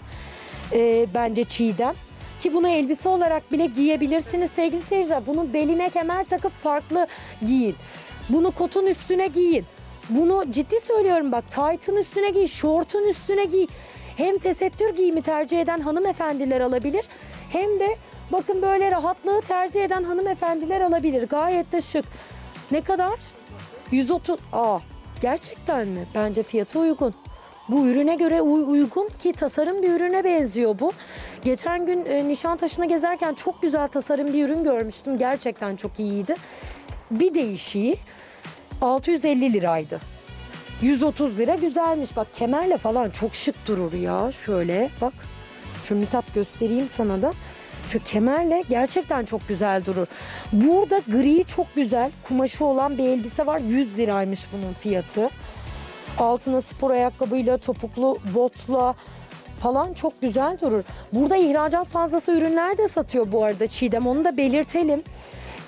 Ee, bence Çiğdem. Ki bunu elbise olarak bile giyebilirsiniz sevgili seyirciler. Bunu beline kemer takıp farklı giyin. Bunu kotun üstüne giyin. Bunu ciddi söylüyorum bak taytın üstüne giy, şortun üstüne giy. Hem tesettür giyimi tercih eden hanımefendiler alabilir hem de bakın böyle rahatlığı tercih eden hanımefendiler alabilir. Gayet de şık. Ne kadar? 130. Aa gerçekten mi? Bence fiyatı uygun. Bu ürüne göre uy- uygun ki tasarım bir ürüne benziyor bu. Geçen gün e, Nişantaşı'nda gezerken çok güzel tasarım bir ürün görmüştüm. Gerçekten çok iyiydi. Bir değişiği 650 liraydı. 130 lira güzelmiş. Bak kemerle falan çok şık durur ya. Şöyle bak. Şu Mithat göstereyim sana da. Şu kemerle gerçekten çok güzel durur. Burada gri çok güzel kumaşı olan bir elbise var. 100 liraymış bunun fiyatı. Altına spor ayakkabıyla, topuklu botla falan çok güzel durur. Burada ihracat fazlası ürünler de satıyor bu arada Çiğdem onu da belirtelim.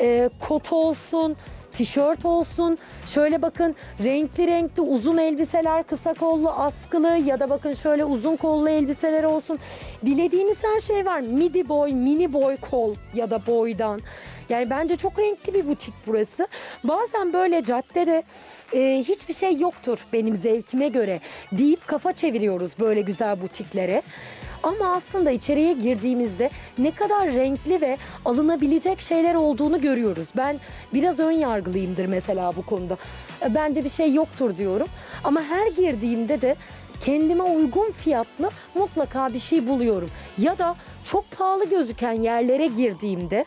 Ee, kot olsun, tişört olsun. Şöyle bakın renkli renkli uzun elbiseler, kısa kollu, askılı ya da bakın şöyle uzun kollu elbiseler olsun. Dilediğiniz her şey var. Midi boy, mini boy kol ya da boydan. Yani bence çok renkli bir butik burası. Bazen böyle caddede e, hiçbir şey yoktur benim zevkime göre deyip kafa çeviriyoruz böyle güzel butiklere. Ama aslında içeriye girdiğimizde ne kadar renkli ve alınabilecek şeyler olduğunu görüyoruz. Ben biraz ön yargılıyımdır mesela bu konuda. E, Bence bir şey yoktur diyorum. Ama her girdiğimde de kendime uygun fiyatlı mutlaka bir şey buluyorum. Ya da çok pahalı gözüken yerlere girdiğimde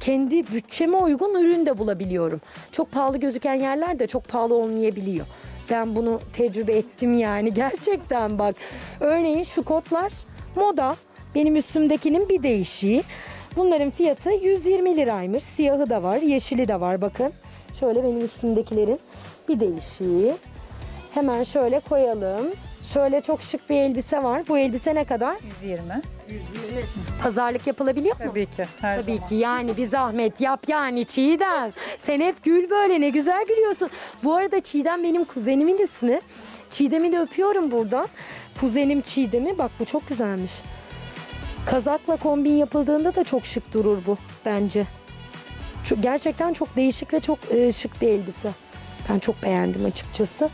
kendi bütçeme uygun ürün de bulabiliyorum. Çok pahalı gözüken yerler de çok pahalı olmayabiliyor. Ben bunu tecrübe ettim yani gerçekten bak. Örneğin şu kotlar moda. Benim üstümdekinin bir değişiği. Bunların fiyatı 120 liraymış. Siyahı da var, yeşili de var bakın. Şöyle benim üstümdekilerin bir değişiği. Hemen şöyle koyalım. Şöyle çok şık bir elbise var. Bu elbise ne kadar? 120. Pazarlık yapılabiliyor mu? Tabii ki. Her Tabii zaman. ki yani bir zahmet yap yani Çiğdem. Sen hep gül böyle ne güzel gülüyorsun. Bu arada Çiğdem benim kuzenimin ismi. Çiğdem'i de öpüyorum buradan. Kuzenim Çiğdem'i bak bu çok güzelmiş. Kazakla kombin yapıldığında da çok şık durur bu bence. Çok, gerçekten çok değişik ve çok e, şık bir elbise. Ben çok beğendim açıkçası.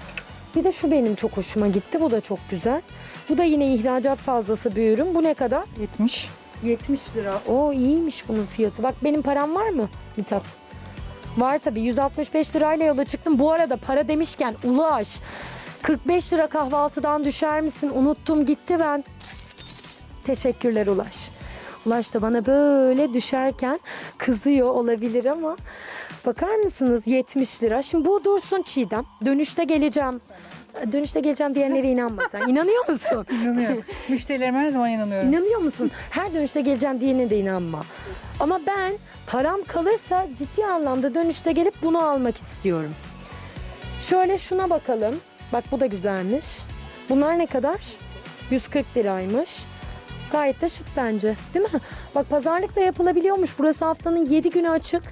Bir de şu benim çok hoşuma gitti. Bu da çok güzel. Bu da yine ihracat fazlası bir ürün. Bu ne kadar? 70. 70 lira. O iyiymiş bunun fiyatı. Bak benim param var mı Mithat? Var tabii 165 lirayla yola çıktım. Bu arada para demişken Ulaş 45 lira kahvaltıdan düşer misin? Unuttum gitti ben. Teşekkürler Ulaş. Ulaş da bana böyle düşerken kızıyor olabilir ama bakar mısınız 70 lira. Şimdi bu dursun Çiğdem. Dönüşte geleceğim. Dönüşte geleceğim diyenlere inanma sen. İnanıyor musun? İnanıyorum. Müşterilerime her zaman inanıyorum. İnanıyor musun? Her dönüşte geleceğim diyene de inanma. Ama ben param kalırsa ciddi anlamda dönüşte gelip bunu almak istiyorum. Şöyle şuna bakalım. Bak bu da güzelmiş. Bunlar ne kadar? 140 liraymış. Gayet de şık bence. Değil mi? Bak pazarlık da yapılabiliyormuş. Burası haftanın 7 günü açık.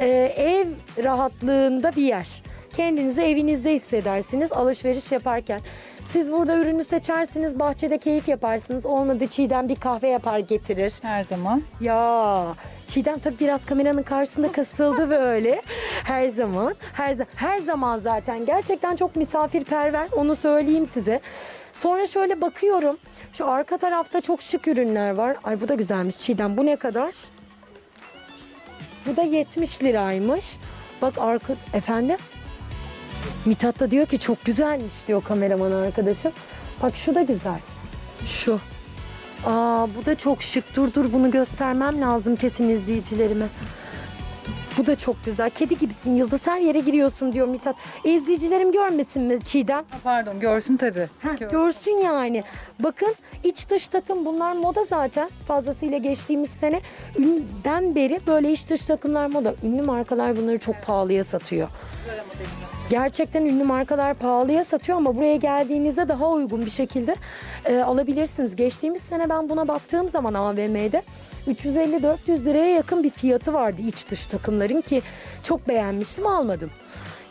Ee, ev rahatlığında bir yer. Kendinizi evinizde hissedersiniz alışveriş yaparken. Siz burada ürünü seçersiniz, bahçede keyif yaparsınız. Olmadı Çiğdem bir kahve yapar getirir. Her zaman. Ya Çiğdem tabii biraz kameranın karşısında kasıldı böyle. Her zaman, her, her zaman zaten gerçekten çok misafirperver onu söyleyeyim size. Sonra şöyle bakıyorum. Şu arka tarafta çok şık ürünler var. Ay bu da güzelmiş Çiğdem. Bu ne kadar? Bu da 70 liraymış. Bak arka efendim. Mithat da diyor ki çok güzelmiş diyor kameraman arkadaşım. Bak şu da güzel. Şu. Aa bu da çok şık. Dur dur bunu göstermem lazım kesin izleyicilerime. Bu da çok güzel. Kedi gibisin Yıldız her yere giriyorsun diyor Mithat. E, izleyicilerim görmesin mi Çiğdem? Ha, Pardon görsün tabii. Heh, Gör- görsün yani. Bakın iç dış takım bunlar moda zaten. Fazlasıyla geçtiğimiz sene ünden beri böyle iç dış takımlar moda. Ünlü markalar bunları çok pahalıya satıyor. Gerçekten ünlü markalar pahalıya satıyor ama buraya geldiğinizde daha uygun bir şekilde e, alabilirsiniz. Geçtiğimiz sene ben buna baktığım zaman AVM'de 350-400 liraya yakın bir fiyatı vardı iç dış takımların ki çok beğenmiştim almadım.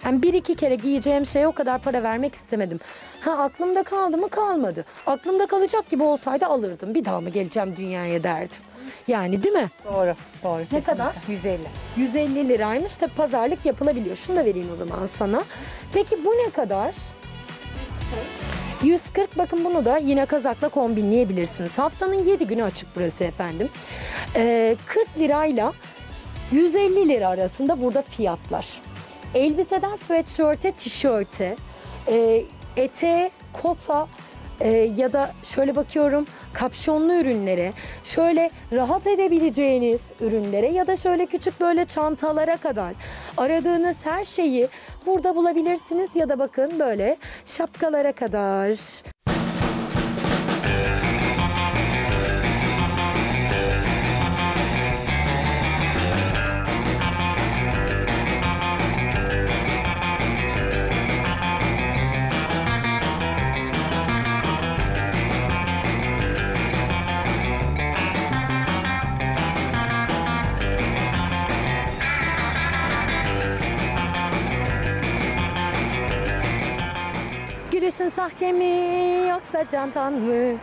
Yani bir iki kere giyeceğim şeye o kadar para vermek istemedim. Ha aklımda kaldı mı kalmadı. Aklımda kalacak gibi olsaydı alırdım. Bir daha mı geleceğim dünyaya derdim. Yani değil mi? Doğru. Doğru. kesinlikle. kadar? 150. 150 liraymış. Tabi pazarlık yapılabiliyor. Şunu da vereyim o zaman sana. Peki bu ne kadar? 140 bakın bunu da yine kazakla kombinleyebilirsiniz. Haftanın 7 günü açık burası efendim. Ee, 40 lirayla 150 lira arasında burada fiyatlar. Elbiseden sweatshirt'e, tişörte, e, eteğe, kota e, ya da şöyle bakıyorum kapşonlu ürünlere, şöyle rahat edebileceğiniz ürünlere ya da şöyle küçük böyle çantalara kadar aradığınız her şeyi burada bulabilirsiniz ya da bakın böyle şapkalara kadar. Sahte mi yoksa candan mı?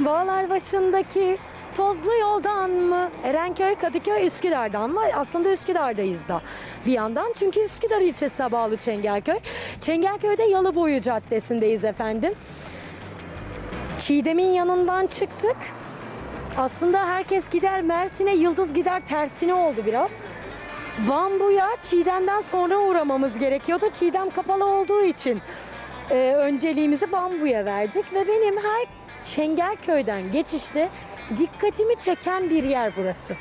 Bağlar başındaki tozlu yoldan mı? Erenköy, Kadıköy, Üsküdar'dan mı? Aslında Üsküdar'dayız da bir yandan. Çünkü Üsküdar ilçesine bağlı Çengelköy. Çengelköy'de Yalıboyu Caddesi'ndeyiz efendim. Çiğdem'in yanından çıktık. Aslında herkes gider Mersin'e, Yıldız gider tersine oldu biraz. Bambu'ya Çiğdem'den sonra uğramamız gerekiyordu. Çiğdem kapalı olduğu için e, önceliğimizi Bambu'ya verdik ve benim her Çengelköy'den geçişte dikkatimi çeken bir yer burası.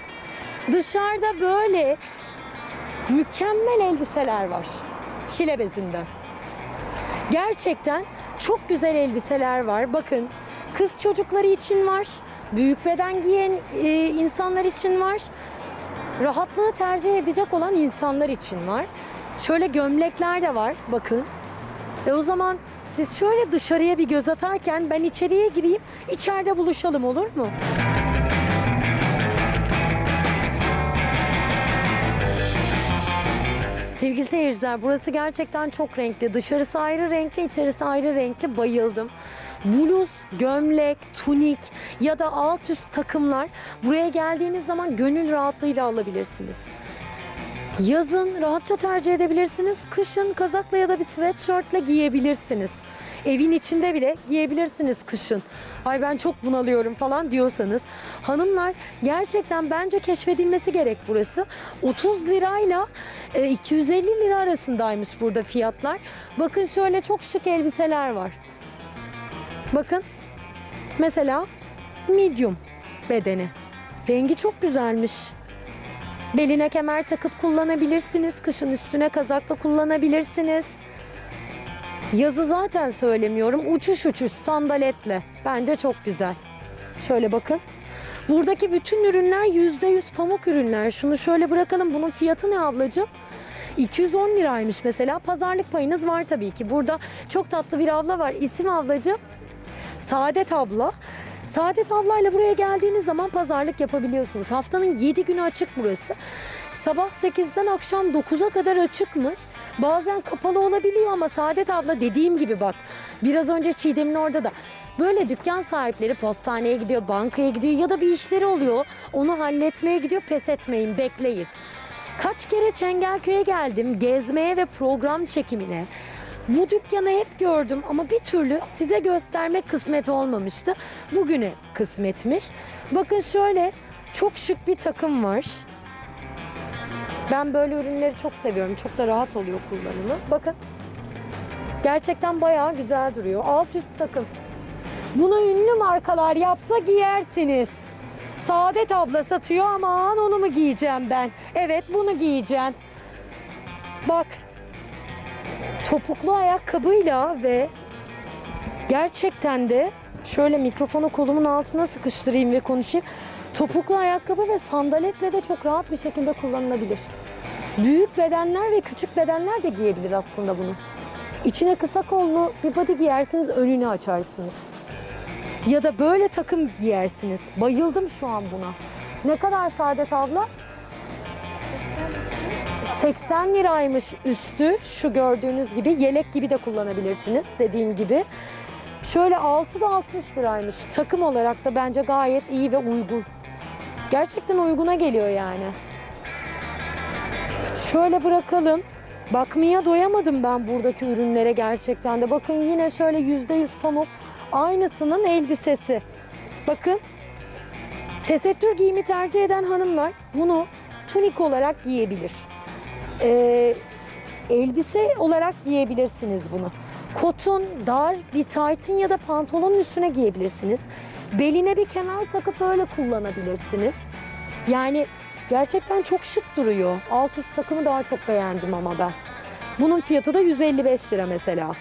Dışarıda böyle mükemmel elbiseler var. Şile bezinden. Gerçekten çok güzel elbiseler var. Bakın kız çocukları için var. Büyük beden giyen e, insanlar için var. Rahatlığı tercih edecek olan insanlar için var. Şöyle gömlekler de var. Bakın. E o zaman siz şöyle dışarıya bir göz atarken ben içeriye gireyim. içeride buluşalım olur mu? Sevgili seyirciler burası gerçekten çok renkli. Dışarısı ayrı renkli, içerisi ayrı renkli. Bayıldım. Bluz, gömlek, tunik ya da alt üst takımlar buraya geldiğiniz zaman gönül rahatlığıyla alabilirsiniz. Yazın rahatça tercih edebilirsiniz. Kışın kazakla ya da bir sweatshirtle giyebilirsiniz. Evin içinde bile giyebilirsiniz kışın. Ay ben çok bunalıyorum falan diyorsanız. Hanımlar gerçekten bence keşfedilmesi gerek burası. 30 lirayla e, 250 lira arasındaymış burada fiyatlar. Bakın şöyle çok şık elbiseler var. Bakın mesela medium bedeni. Rengi çok güzelmiş. Beline kemer takıp kullanabilirsiniz. Kışın üstüne kazakla kullanabilirsiniz. Yazı zaten söylemiyorum. Uçuş uçuş sandaletle. Bence çok güzel. Şöyle bakın. Buradaki bütün ürünler %100 pamuk ürünler. Şunu şöyle bırakalım. Bunun fiyatı ne ablacığım? 210 liraymış mesela. Pazarlık payınız var tabii ki. Burada çok tatlı bir abla var. İsim ablacığım? Saadet abla. Saadet ablayla buraya geldiğiniz zaman pazarlık yapabiliyorsunuz. Haftanın 7 günü açık burası. Sabah 8'den akşam 9'a kadar açıkmış. Bazen kapalı olabiliyor ama Saadet abla dediğim gibi bak. Biraz önce Çiğdem'in orada da böyle dükkan sahipleri postaneye gidiyor, bankaya gidiyor ya da bir işleri oluyor. Onu halletmeye gidiyor. Pes etmeyin, bekleyin. Kaç kere Çengelköy'e geldim gezmeye ve program çekimine. Bu dükkanı hep gördüm ama bir türlü size göstermek kısmet olmamıştı. Bugüne kısmetmiş. Bakın şöyle çok şık bir takım var. Ben böyle ürünleri çok seviyorum. Çok da rahat oluyor kullanımı. Bakın. Gerçekten bayağı güzel duruyor. Alt üst takım. Bunu ünlü markalar yapsa giyersiniz. Saadet abla satıyor aman onu mu giyeceğim ben? Evet bunu giyeceğim. Bak topuklu ayakkabıyla ve gerçekten de şöyle mikrofonu kolumun altına sıkıştırayım ve konuşayım. Topuklu ayakkabı ve sandaletle de çok rahat bir şekilde kullanılabilir. Büyük bedenler ve küçük bedenler de giyebilir aslında bunu. İçine kısa kollu bir body giyersiniz, önünü açarsınız. Ya da böyle takım giyersiniz. Bayıldım şu an buna. Ne kadar Saadet abla? 80 liraymış üstü. Şu gördüğünüz gibi yelek gibi de kullanabilirsiniz dediğim gibi. Şöyle altı da 60 liraymış. Takım olarak da bence gayet iyi ve uygun. Gerçekten uyguna geliyor yani. Şöyle bırakalım. Bakmaya doyamadım ben buradaki ürünlere gerçekten de. Bakın yine şöyle yüzde yüz pamuk. Aynısının elbisesi. Bakın. Tesettür giyimi tercih eden hanımlar bunu tunik olarak giyebilir. Ee, elbise olarak giyebilirsiniz bunu. Kotun, dar bir taytın ya da pantolonun üstüne giyebilirsiniz. Beline bir kemer takıp öyle kullanabilirsiniz. Yani gerçekten çok şık duruyor. Alt üst takımı daha çok beğendim ama ben. Bunun fiyatı da 155 lira mesela.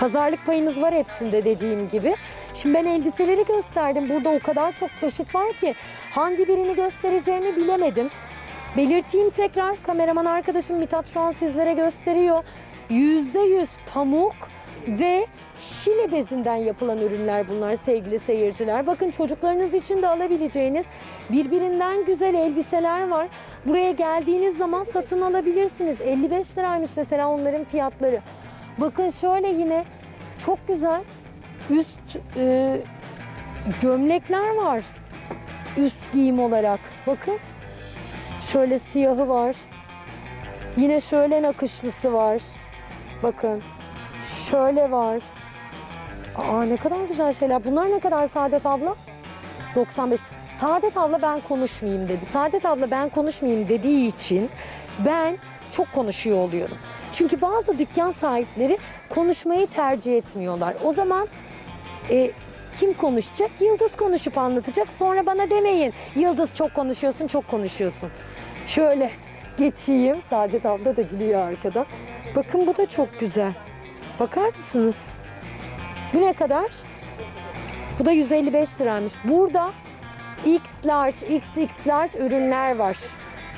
Pazarlık payınız var hepsinde dediğim gibi. Şimdi ben elbiseleri gösterdim. Burada o kadar çok çeşit var ki hangi birini göstereceğimi bilemedim. Belirteyim tekrar. Kameraman arkadaşım Mithat şu an sizlere gösteriyor. %100 pamuk ve şile bezinden yapılan ürünler bunlar sevgili seyirciler. Bakın çocuklarınız için de alabileceğiniz birbirinden güzel elbiseler var. Buraya geldiğiniz zaman satın alabilirsiniz. 55 liraymış mesela onların fiyatları. Bakın şöyle yine çok güzel üst e, gömlekler var. Üst giyim olarak. Bakın. Şöyle siyahı var. Yine şöyle nakışlısı var. Bakın. Şöyle var. Aa ne kadar güzel şeyler. Bunlar ne kadar Saadet abla? 95. Saadet abla ben konuşmayayım dedi. Saadet abla ben konuşmayayım dediği için ben çok konuşuyor oluyorum. Çünkü bazı dükkan sahipleri konuşmayı tercih etmiyorlar. O zaman e, kim konuşacak? Yıldız konuşup anlatacak. Sonra bana demeyin. Yıldız çok konuşuyorsun, çok konuşuyorsun. Şöyle geçeyim. Saadet abla da gülüyor arkada. Bakın bu da çok güzel. Bakar mısınız? Bu ne kadar? Bu da 155 liraymış. Burada X large, XX large ürünler var.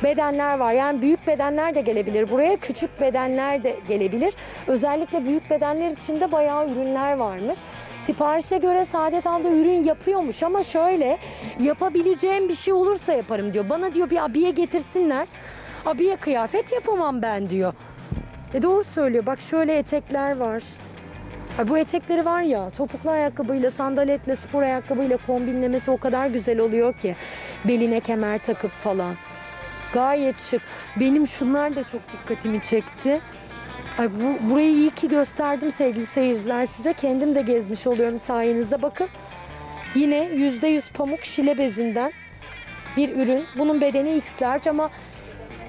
Bedenler var. Yani büyük bedenler de gelebilir. Buraya küçük bedenler de gelebilir. Özellikle büyük bedenler için de bayağı ürünler varmış. Siparişe göre Saadet abla ürün yapıyormuş ama şöyle yapabileceğim bir şey olursa yaparım diyor. Bana diyor bir abiye getirsinler. Abiye kıyafet yapamam ben diyor. E doğru söylüyor. Bak şöyle etekler var. Ay bu etekleri var ya topuklu ayakkabıyla, sandaletle, spor ayakkabıyla kombinlemesi o kadar güzel oluyor ki. Beline kemer takıp falan. Gayet şık. Benim şunlar da çok dikkatimi çekti. Ay bu, burayı iyi ki gösterdim sevgili seyirciler size. Kendim de gezmiş oluyorum sayenizde. Bakın yine %100 pamuk şile bezinden bir ürün. Bunun bedeni X large ama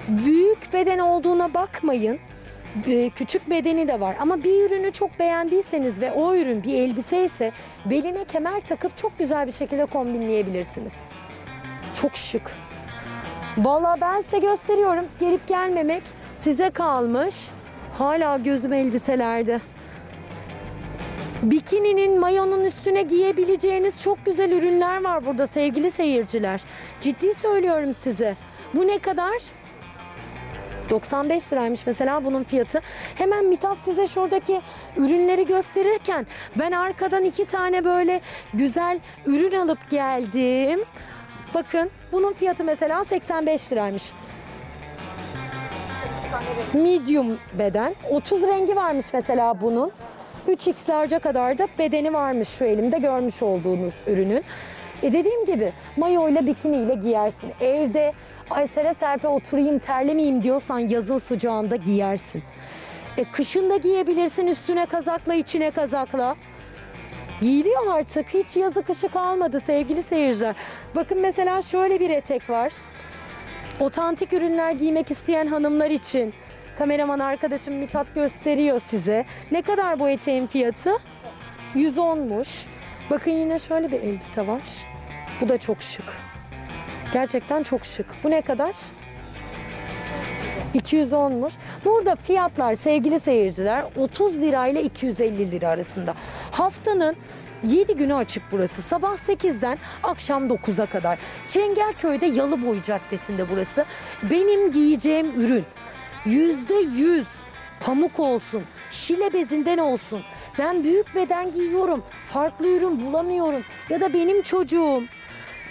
büyük beden olduğuna bakmayın. Ee, Küçük bedeni de var ama bir ürünü çok beğendiyseniz ve o ürün bir elbise ise beline kemer takıp çok güzel bir şekilde kombinleyebilirsiniz. Çok şık. Vallahi ben size gösteriyorum. Gelip gelmemek size kalmış. Hala gözüm elbiselerde. Bikininin, mayonun üstüne giyebileceğiniz çok güzel ürünler var burada sevgili seyirciler. Ciddi söylüyorum size. Bu ne kadar? 95 liraymış mesela bunun fiyatı. Hemen Mithat size şuradaki ürünleri gösterirken ben arkadan iki tane böyle güzel ürün alıp geldim. Bakın bunun fiyatı mesela 85 liraymış. Medium beden. 30 rengi varmış mesela bunun. 3x large'a kadar da bedeni varmış şu elimde görmüş olduğunuz ürünün. E dediğim gibi mayo ile bikini ile giyersin. Evde ay sere serpe oturayım terlemeyeyim diyorsan yazın sıcağında giyersin. E kışın da giyebilirsin üstüne kazakla içine kazakla. Giyiliyor artık. Hiç yazı kışı kalmadı sevgili seyirciler. Bakın mesela şöyle bir etek var. Otantik ürünler giymek isteyen hanımlar için kameraman arkadaşım Mithat gösteriyor size. Ne kadar bu eteğin fiyatı? 110'muş. Bakın yine şöyle bir elbise var. Bu da çok şık. Gerçekten çok şık. Bu ne kadar? 210'muş. Burada fiyatlar sevgili seyirciler 30 lira ile 250 lira arasında. Haftanın 7 günü açık burası. Sabah 8'den akşam 9'a kadar. Çengelköy'de Yalıboy Caddesi'nde burası. Benim giyeceğim ürün %100 pamuk olsun, şile bezinden olsun. Ben büyük beden giyiyorum, farklı ürün bulamıyorum. Ya da benim çocuğum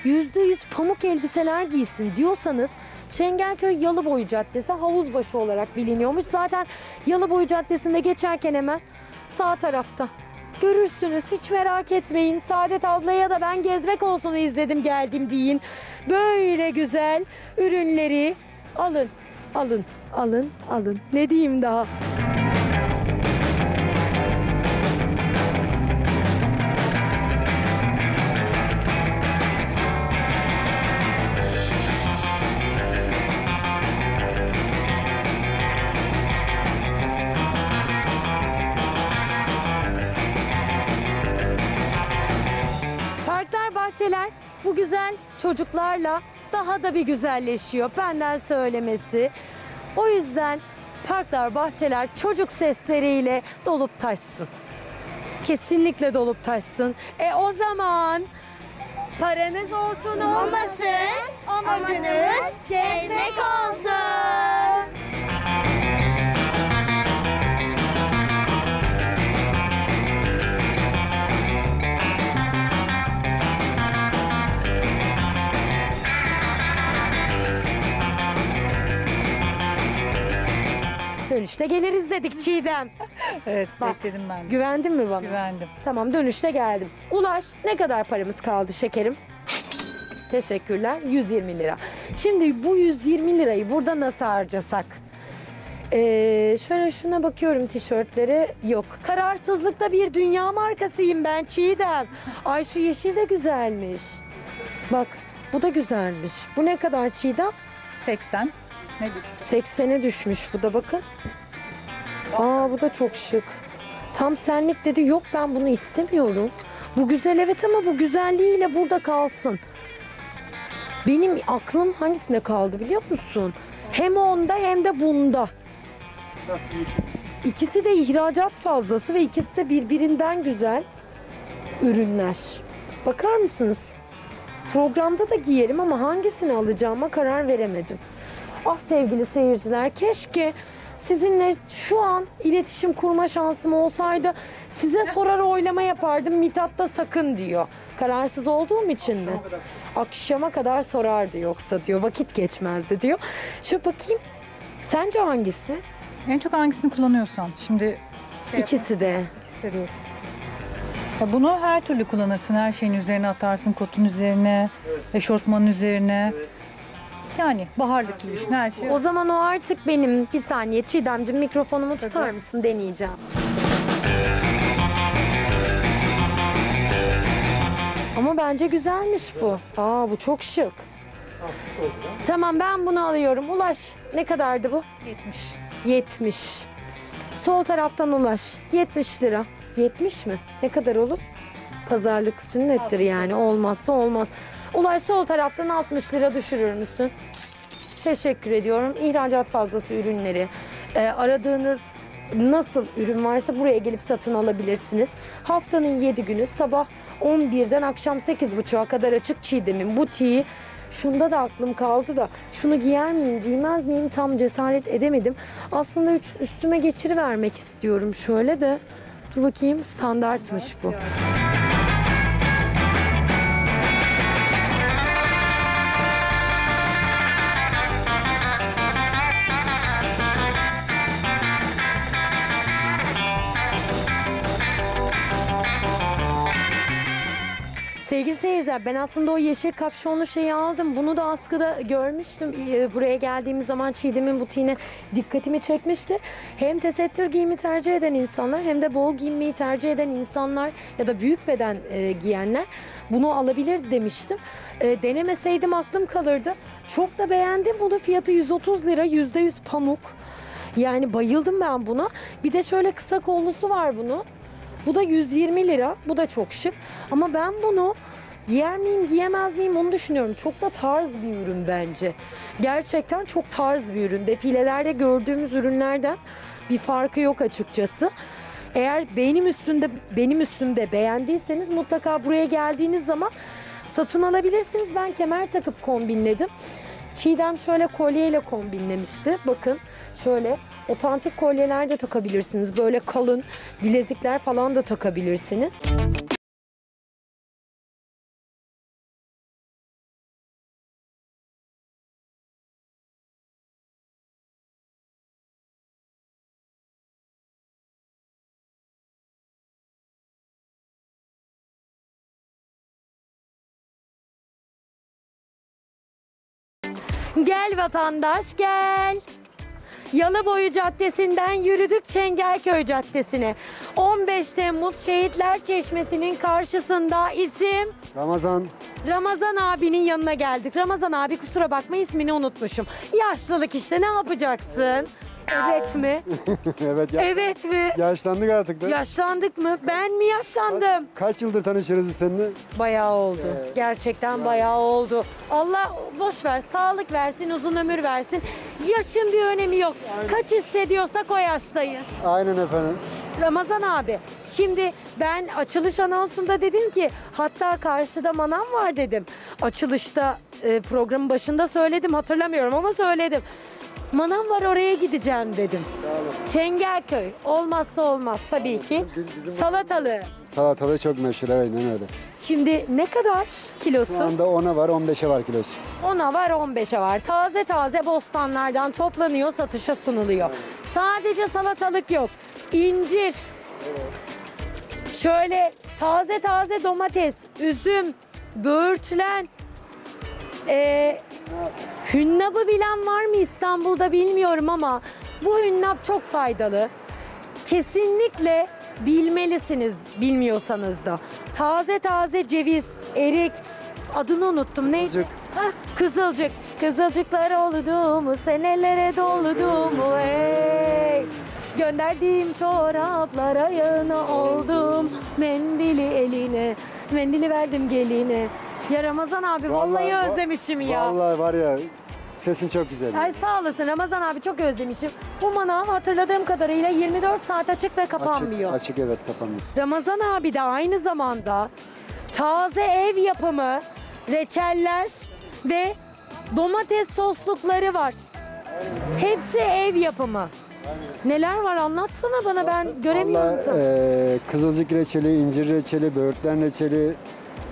%100 pamuk elbiseler giysin diyorsanız Çengelköy Yalıboy Caddesi Havuzbaşı olarak biliniyormuş. Zaten Yalıboy Caddesi'nde geçerken hemen sağ tarafta. Görürsünüz hiç merak etmeyin. Saadet ablaya da ben gezmek olsun izledim geldim deyin. Böyle güzel ürünleri alın, alın, alın, alın. Ne diyeyim daha? Çocuklarla daha da bir güzelleşiyor. Benden söylemesi. O yüzden parklar, bahçeler çocuk sesleriyle dolup taşsın. Kesinlikle dolup taşsın. E o zaman paranız olsun Olmasın, amacımız gezmek olsun. Dönüşte geliriz dedik Çiğdem. Evet Bak, bekledim ben de. Güvendin mi bana? Güvendim. Tamam dönüşte geldim. Ulaş ne kadar paramız kaldı şekerim? Teşekkürler. 120 lira. Şimdi bu 120 lirayı burada nasıl harcasak? Ee, şöyle şuna bakıyorum tişörtlere. Yok. Kararsızlıkta bir dünya markasıyım ben Çiğdem. Ay şu yeşil de güzelmiş. Bak bu da güzelmiş. Bu ne kadar Çiğdem? 80. Ne düşün? 80'e düşmüş bu da bakın. Aa bu da çok şık. Tam senlik dedi yok ben bunu istemiyorum. Bu güzel evet ama bu güzelliğiyle burada kalsın. Benim aklım hangisinde kaldı biliyor musun? Hem onda hem de bunda. İkisi de ihracat fazlası ve ikisi de birbirinden güzel ürünler. Bakar mısınız? Programda da giyerim ama hangisini alacağıma karar veremedim. Ah sevgili seyirciler keşke sizinle şu an iletişim kurma şansım olsaydı size sorar oylama yapardım Mithat da sakın diyor. Kararsız olduğum için mi? Akşama kadar sorardı yoksa diyor vakit geçmezdi diyor. Şöyle bakayım sence hangisi? En çok hangisini kullanıyorsan. Şimdi İkisi de. hissediyorum. Ya bunu her türlü kullanırsın. Her şeyin üzerine atarsın. Kotun üzerine, eşortmanın üzerine. Yani baharlık düşün her şey. O zaman o artık benim bir saniye Çiğdemciğim mikrofonumu tutar mısın deneyeceğim. Ama bence güzelmiş bu. Aa bu çok şık. Tamam ben bunu alıyorum. Ulaş ne kadardı bu? 70. 70. Sol taraftan ulaş. 70 lira. 70 mi? Ne kadar olur? Pazarlık sünnettir yani. Olmazsa olmaz. Ulaş sol taraftan 60 lira düşürür müsün? Teşekkür ediyorum. İhracat fazlası ürünleri. e, aradığınız nasıl ürün varsa buraya gelip satın alabilirsiniz. Haftanın 7 günü sabah 11'den akşam 8.30'a kadar açık Çiğdem'in butiği. Şunda da aklım kaldı da şunu giyer miyim giymez miyim tam cesaret edemedim. Aslında üç, üstüme geçirivermek istiyorum şöyle de. Dur bakayım standartmış bu. Sevgili seyirciler ben aslında o yeşil kapşonlu şeyi aldım. Bunu da askıda görmüştüm. Ee, Buraya geldiğimiz zaman Çiğdem'in butiğine dikkatimi çekmişti. Hem tesettür giyimi tercih eden insanlar hem de bol giyinmeyi tercih eden insanlar ya da büyük beden e, giyenler bunu alabilir demiştim. E, denemeseydim aklım kalırdı. Çok da beğendim bunu. Fiyatı 130 lira %100 pamuk. Yani bayıldım ben buna. Bir de şöyle kısa kollusu var bunun. Bu da 120 lira. Bu da çok şık. Ama ben bunu giyer miyim giyemez miyim onu düşünüyorum. Çok da tarz bir ürün bence. Gerçekten çok tarz bir ürün. Defilelerde gördüğümüz ürünlerden bir farkı yok açıkçası. Eğer benim üstünde benim üstümde beğendiyseniz mutlaka buraya geldiğiniz zaman satın alabilirsiniz. Ben kemer takıp kombinledim. Çiğdem şöyle kolyeyle kombinlemişti. Bakın şöyle otantik kolyeler de takabilirsiniz. Böyle kalın bilezikler falan da takabilirsiniz. Gel vatandaş gel. Yalıboyu Caddesi'nden yürüdük Çengelköy Caddesi'ne. 15 Temmuz Şehitler Çeşmesi'nin karşısında isim Ramazan Ramazan abinin yanına geldik. Ramazan abi kusura bakma ismini unutmuşum. Yaşlılık işte ne yapacaksın? Evet mi? evet ya, Evet mi? yaşlandık artık da. Yaşlandık mı? Ben mi yaşlandım? Kaç yıldır tanışıyoruz biz seninle? Bayağı oldu. Gerçekten bayağı oldu. Allah boş ver, sağlık versin, uzun ömür versin. Yaşın bir önemi yok. Kaç hissediyorsak o yaştayız. Aynen efendim. Ramazan abi, şimdi ben açılış anonsunda dedim ki hatta karşıda manav var dedim. Açılışta e, programın başında söyledim hatırlamıyorum ama söyledim. Manav var oraya gideceğim dedim. Çengelköy olmazsa olmaz tabii ki. Salatalığı. Salatalığı çok meşhur aynen öyle. Şimdi ne kadar kilosu? Şu anda 10'a var 15'e var kilosu. 10'a var 15'e var. Taze taze bostanlardan toplanıyor satışa sunuluyor. Sadece salatalık yok. incir. Şöyle taze taze domates, üzüm, böğürtlen. Ee, hünnabı bilen var mı İstanbul'da bilmiyorum ama bu hünnap çok faydalı. Kesinlikle bilmelisiniz bilmiyorsanız da. Taze taze ceviz, erik, adını unuttum. Neydi? Kızılcık. Hah, kızılcık. Kızılcıklar oldu mu, senelere doldu mu ey. Gönderdiğim çoraplara yağına oldum. Mendili eline, mendili verdim geline. Ya Ramazan abi vallahi, va- özlemişim ya. Vallahi var ya sesin çok güzel. Ay sağ olasın Ramazan abi çok özlemişim. Bu manav hatırladığım kadarıyla 24 saat açık ve kapanmıyor. Açık, açık evet kapanmıyor. Ramazan abi de aynı zamanda taze ev yapımı reçeller ve domates soslukları var. Hepsi ev yapımı. Neler var anlatsana bana ben göremiyorum. Vallahi e, kızılcık reçeli, incir reçeli, böğürtlen reçeli,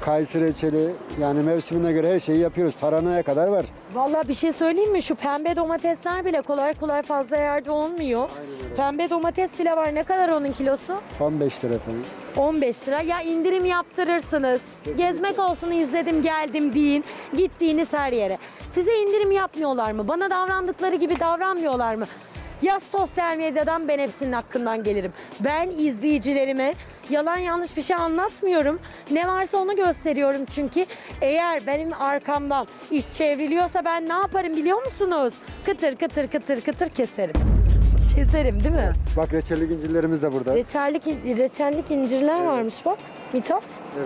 kayısı reçeli yani mevsimine göre her şeyi yapıyoruz. Taranaya kadar var. Vallahi bir şey söyleyeyim mi? Şu pembe domatesler bile kolay kolay fazla yerde olmuyor. Pembe domates bile var. Ne kadar onun kilosu? 15 lira efendim. 15 lira. Ya indirim yaptırırsınız. Gezmek olsun izledim geldim deyin. Gittiğiniz her yere. Size indirim yapmıyorlar mı? Bana davrandıkları gibi davranmıyorlar mı? Yaz sosyal medyadan ben hepsinin hakkından gelirim. Ben izleyicilerime yalan yanlış bir şey anlatmıyorum. Ne varsa onu gösteriyorum çünkü eğer benim arkamdan iş çevriliyorsa ben ne yaparım biliyor musunuz? Kıtır kıtır kıtır kıtır keserim. Keserim değil mi? Bak reçellik incirlerimiz de burada. Reçellik, reçellik incirler varmış bak. Mithat.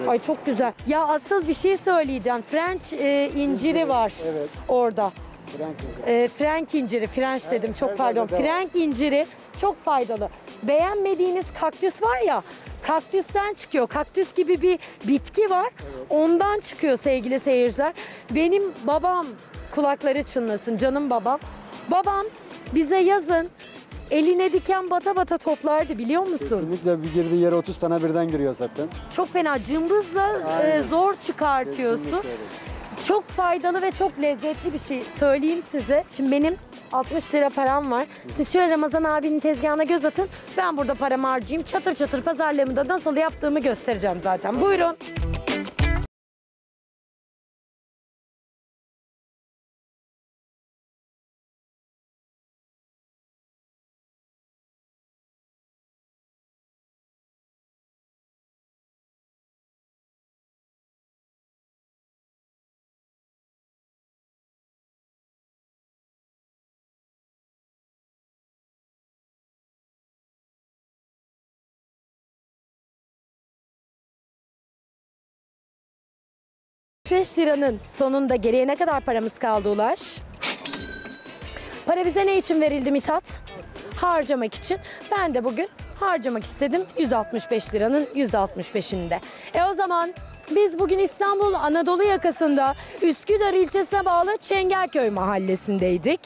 Ay çok güzel. Ya asıl bir şey söyleyeceğim. French e, inciri var Evet. orada. Frank E, Frank inciri, French dedim çok pardon. Frank inciri çok faydalı. Beğenmediğiniz kaktüs var ya, kaktüsten çıkıyor. Kaktüs gibi bir bitki var. Ondan çıkıyor sevgili seyirciler. Benim babam kulakları çınlasın canım babam. Babam bize yazın eline diken bata bata toplardı biliyor musun? Kesinlikle bir girdiği yere 30 tane birden giriyor zaten. Çok fena cımbızla e, zor çıkartıyorsun. Çok faydalı ve çok lezzetli bir şey. Söyleyeyim size. Şimdi benim 60 lira param var. Siz şöyle Ramazan abinin tezgahına göz atın. Ben burada paramı harcayayım. Çatır çatır pazarlığımı da nasıl yaptığımı göstereceğim zaten. Buyurun. Beş liranın sonunda geriye ne kadar paramız kaldı Ulaş? Para bize ne için verildi Mithat? Harcamak için. Ben de bugün harcamak istedim 165 liranın 165'inde. E o zaman biz bugün İstanbul Anadolu yakasında Üsküdar ilçesine bağlı Çengelköy mahallesindeydik.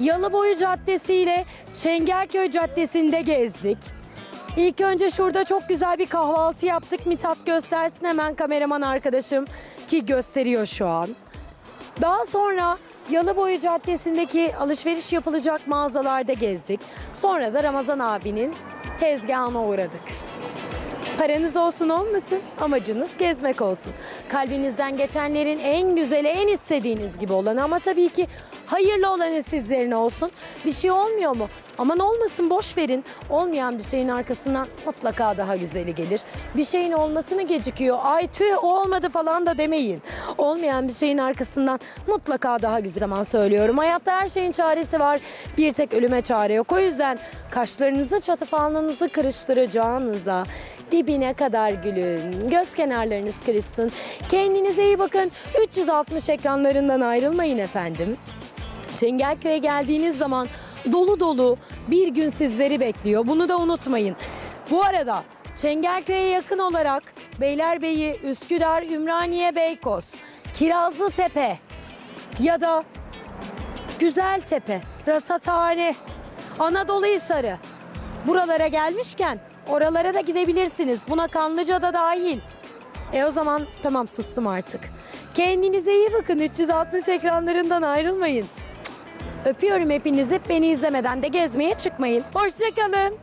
Yalıboyu Caddesi ile Çengelköy Caddesi'nde gezdik. İlk önce şurada çok güzel bir kahvaltı yaptık. Mithat göstersin hemen kameraman arkadaşım ki gösteriyor şu an. Daha sonra Yalıboyu Caddesi'ndeki alışveriş yapılacak mağazalarda gezdik. Sonra da Ramazan abinin tezgahına uğradık. Paranız olsun olmasın, amacınız gezmek olsun. Kalbinizden geçenlerin en güzeli, en istediğiniz gibi olanı ama tabii ki hayırlı olanı sizlerin olsun. Bir şey olmuyor mu? Aman olmasın boş verin. Olmayan bir şeyin arkasından mutlaka daha güzeli gelir. Bir şeyin olması mı gecikiyor? Ay tüh olmadı falan da demeyin. Olmayan bir şeyin arkasından mutlaka daha güzel zaman söylüyorum. Hayatta her şeyin çaresi var. Bir tek ölüme çare yok. O yüzden kaşlarınızı çatıp alnınızı kırıştıracağınıza dibine kadar gülün. Göz kenarlarınız kırışsın. Kendinize iyi bakın. 360 ekranlarından ayrılmayın efendim. Çengelköy'e geldiğiniz zaman dolu dolu bir gün sizleri bekliyor. Bunu da unutmayın. Bu arada Çengelköy'e yakın olarak Beylerbeyi, Üsküdar, Ümraniye, Beykoz, Kirazlıtepe ya da Güzeltepe, Rasathane, Anadolu Hisarı. Buralara gelmişken oralara da gidebilirsiniz. Buna Kanlıca da dahil. E o zaman tamam sustum artık. Kendinize iyi bakın. 360 ekranlarından ayrılmayın. Öpüyorum hepinizi. Beni izlemeden de gezmeye çıkmayın. Hoşçakalın.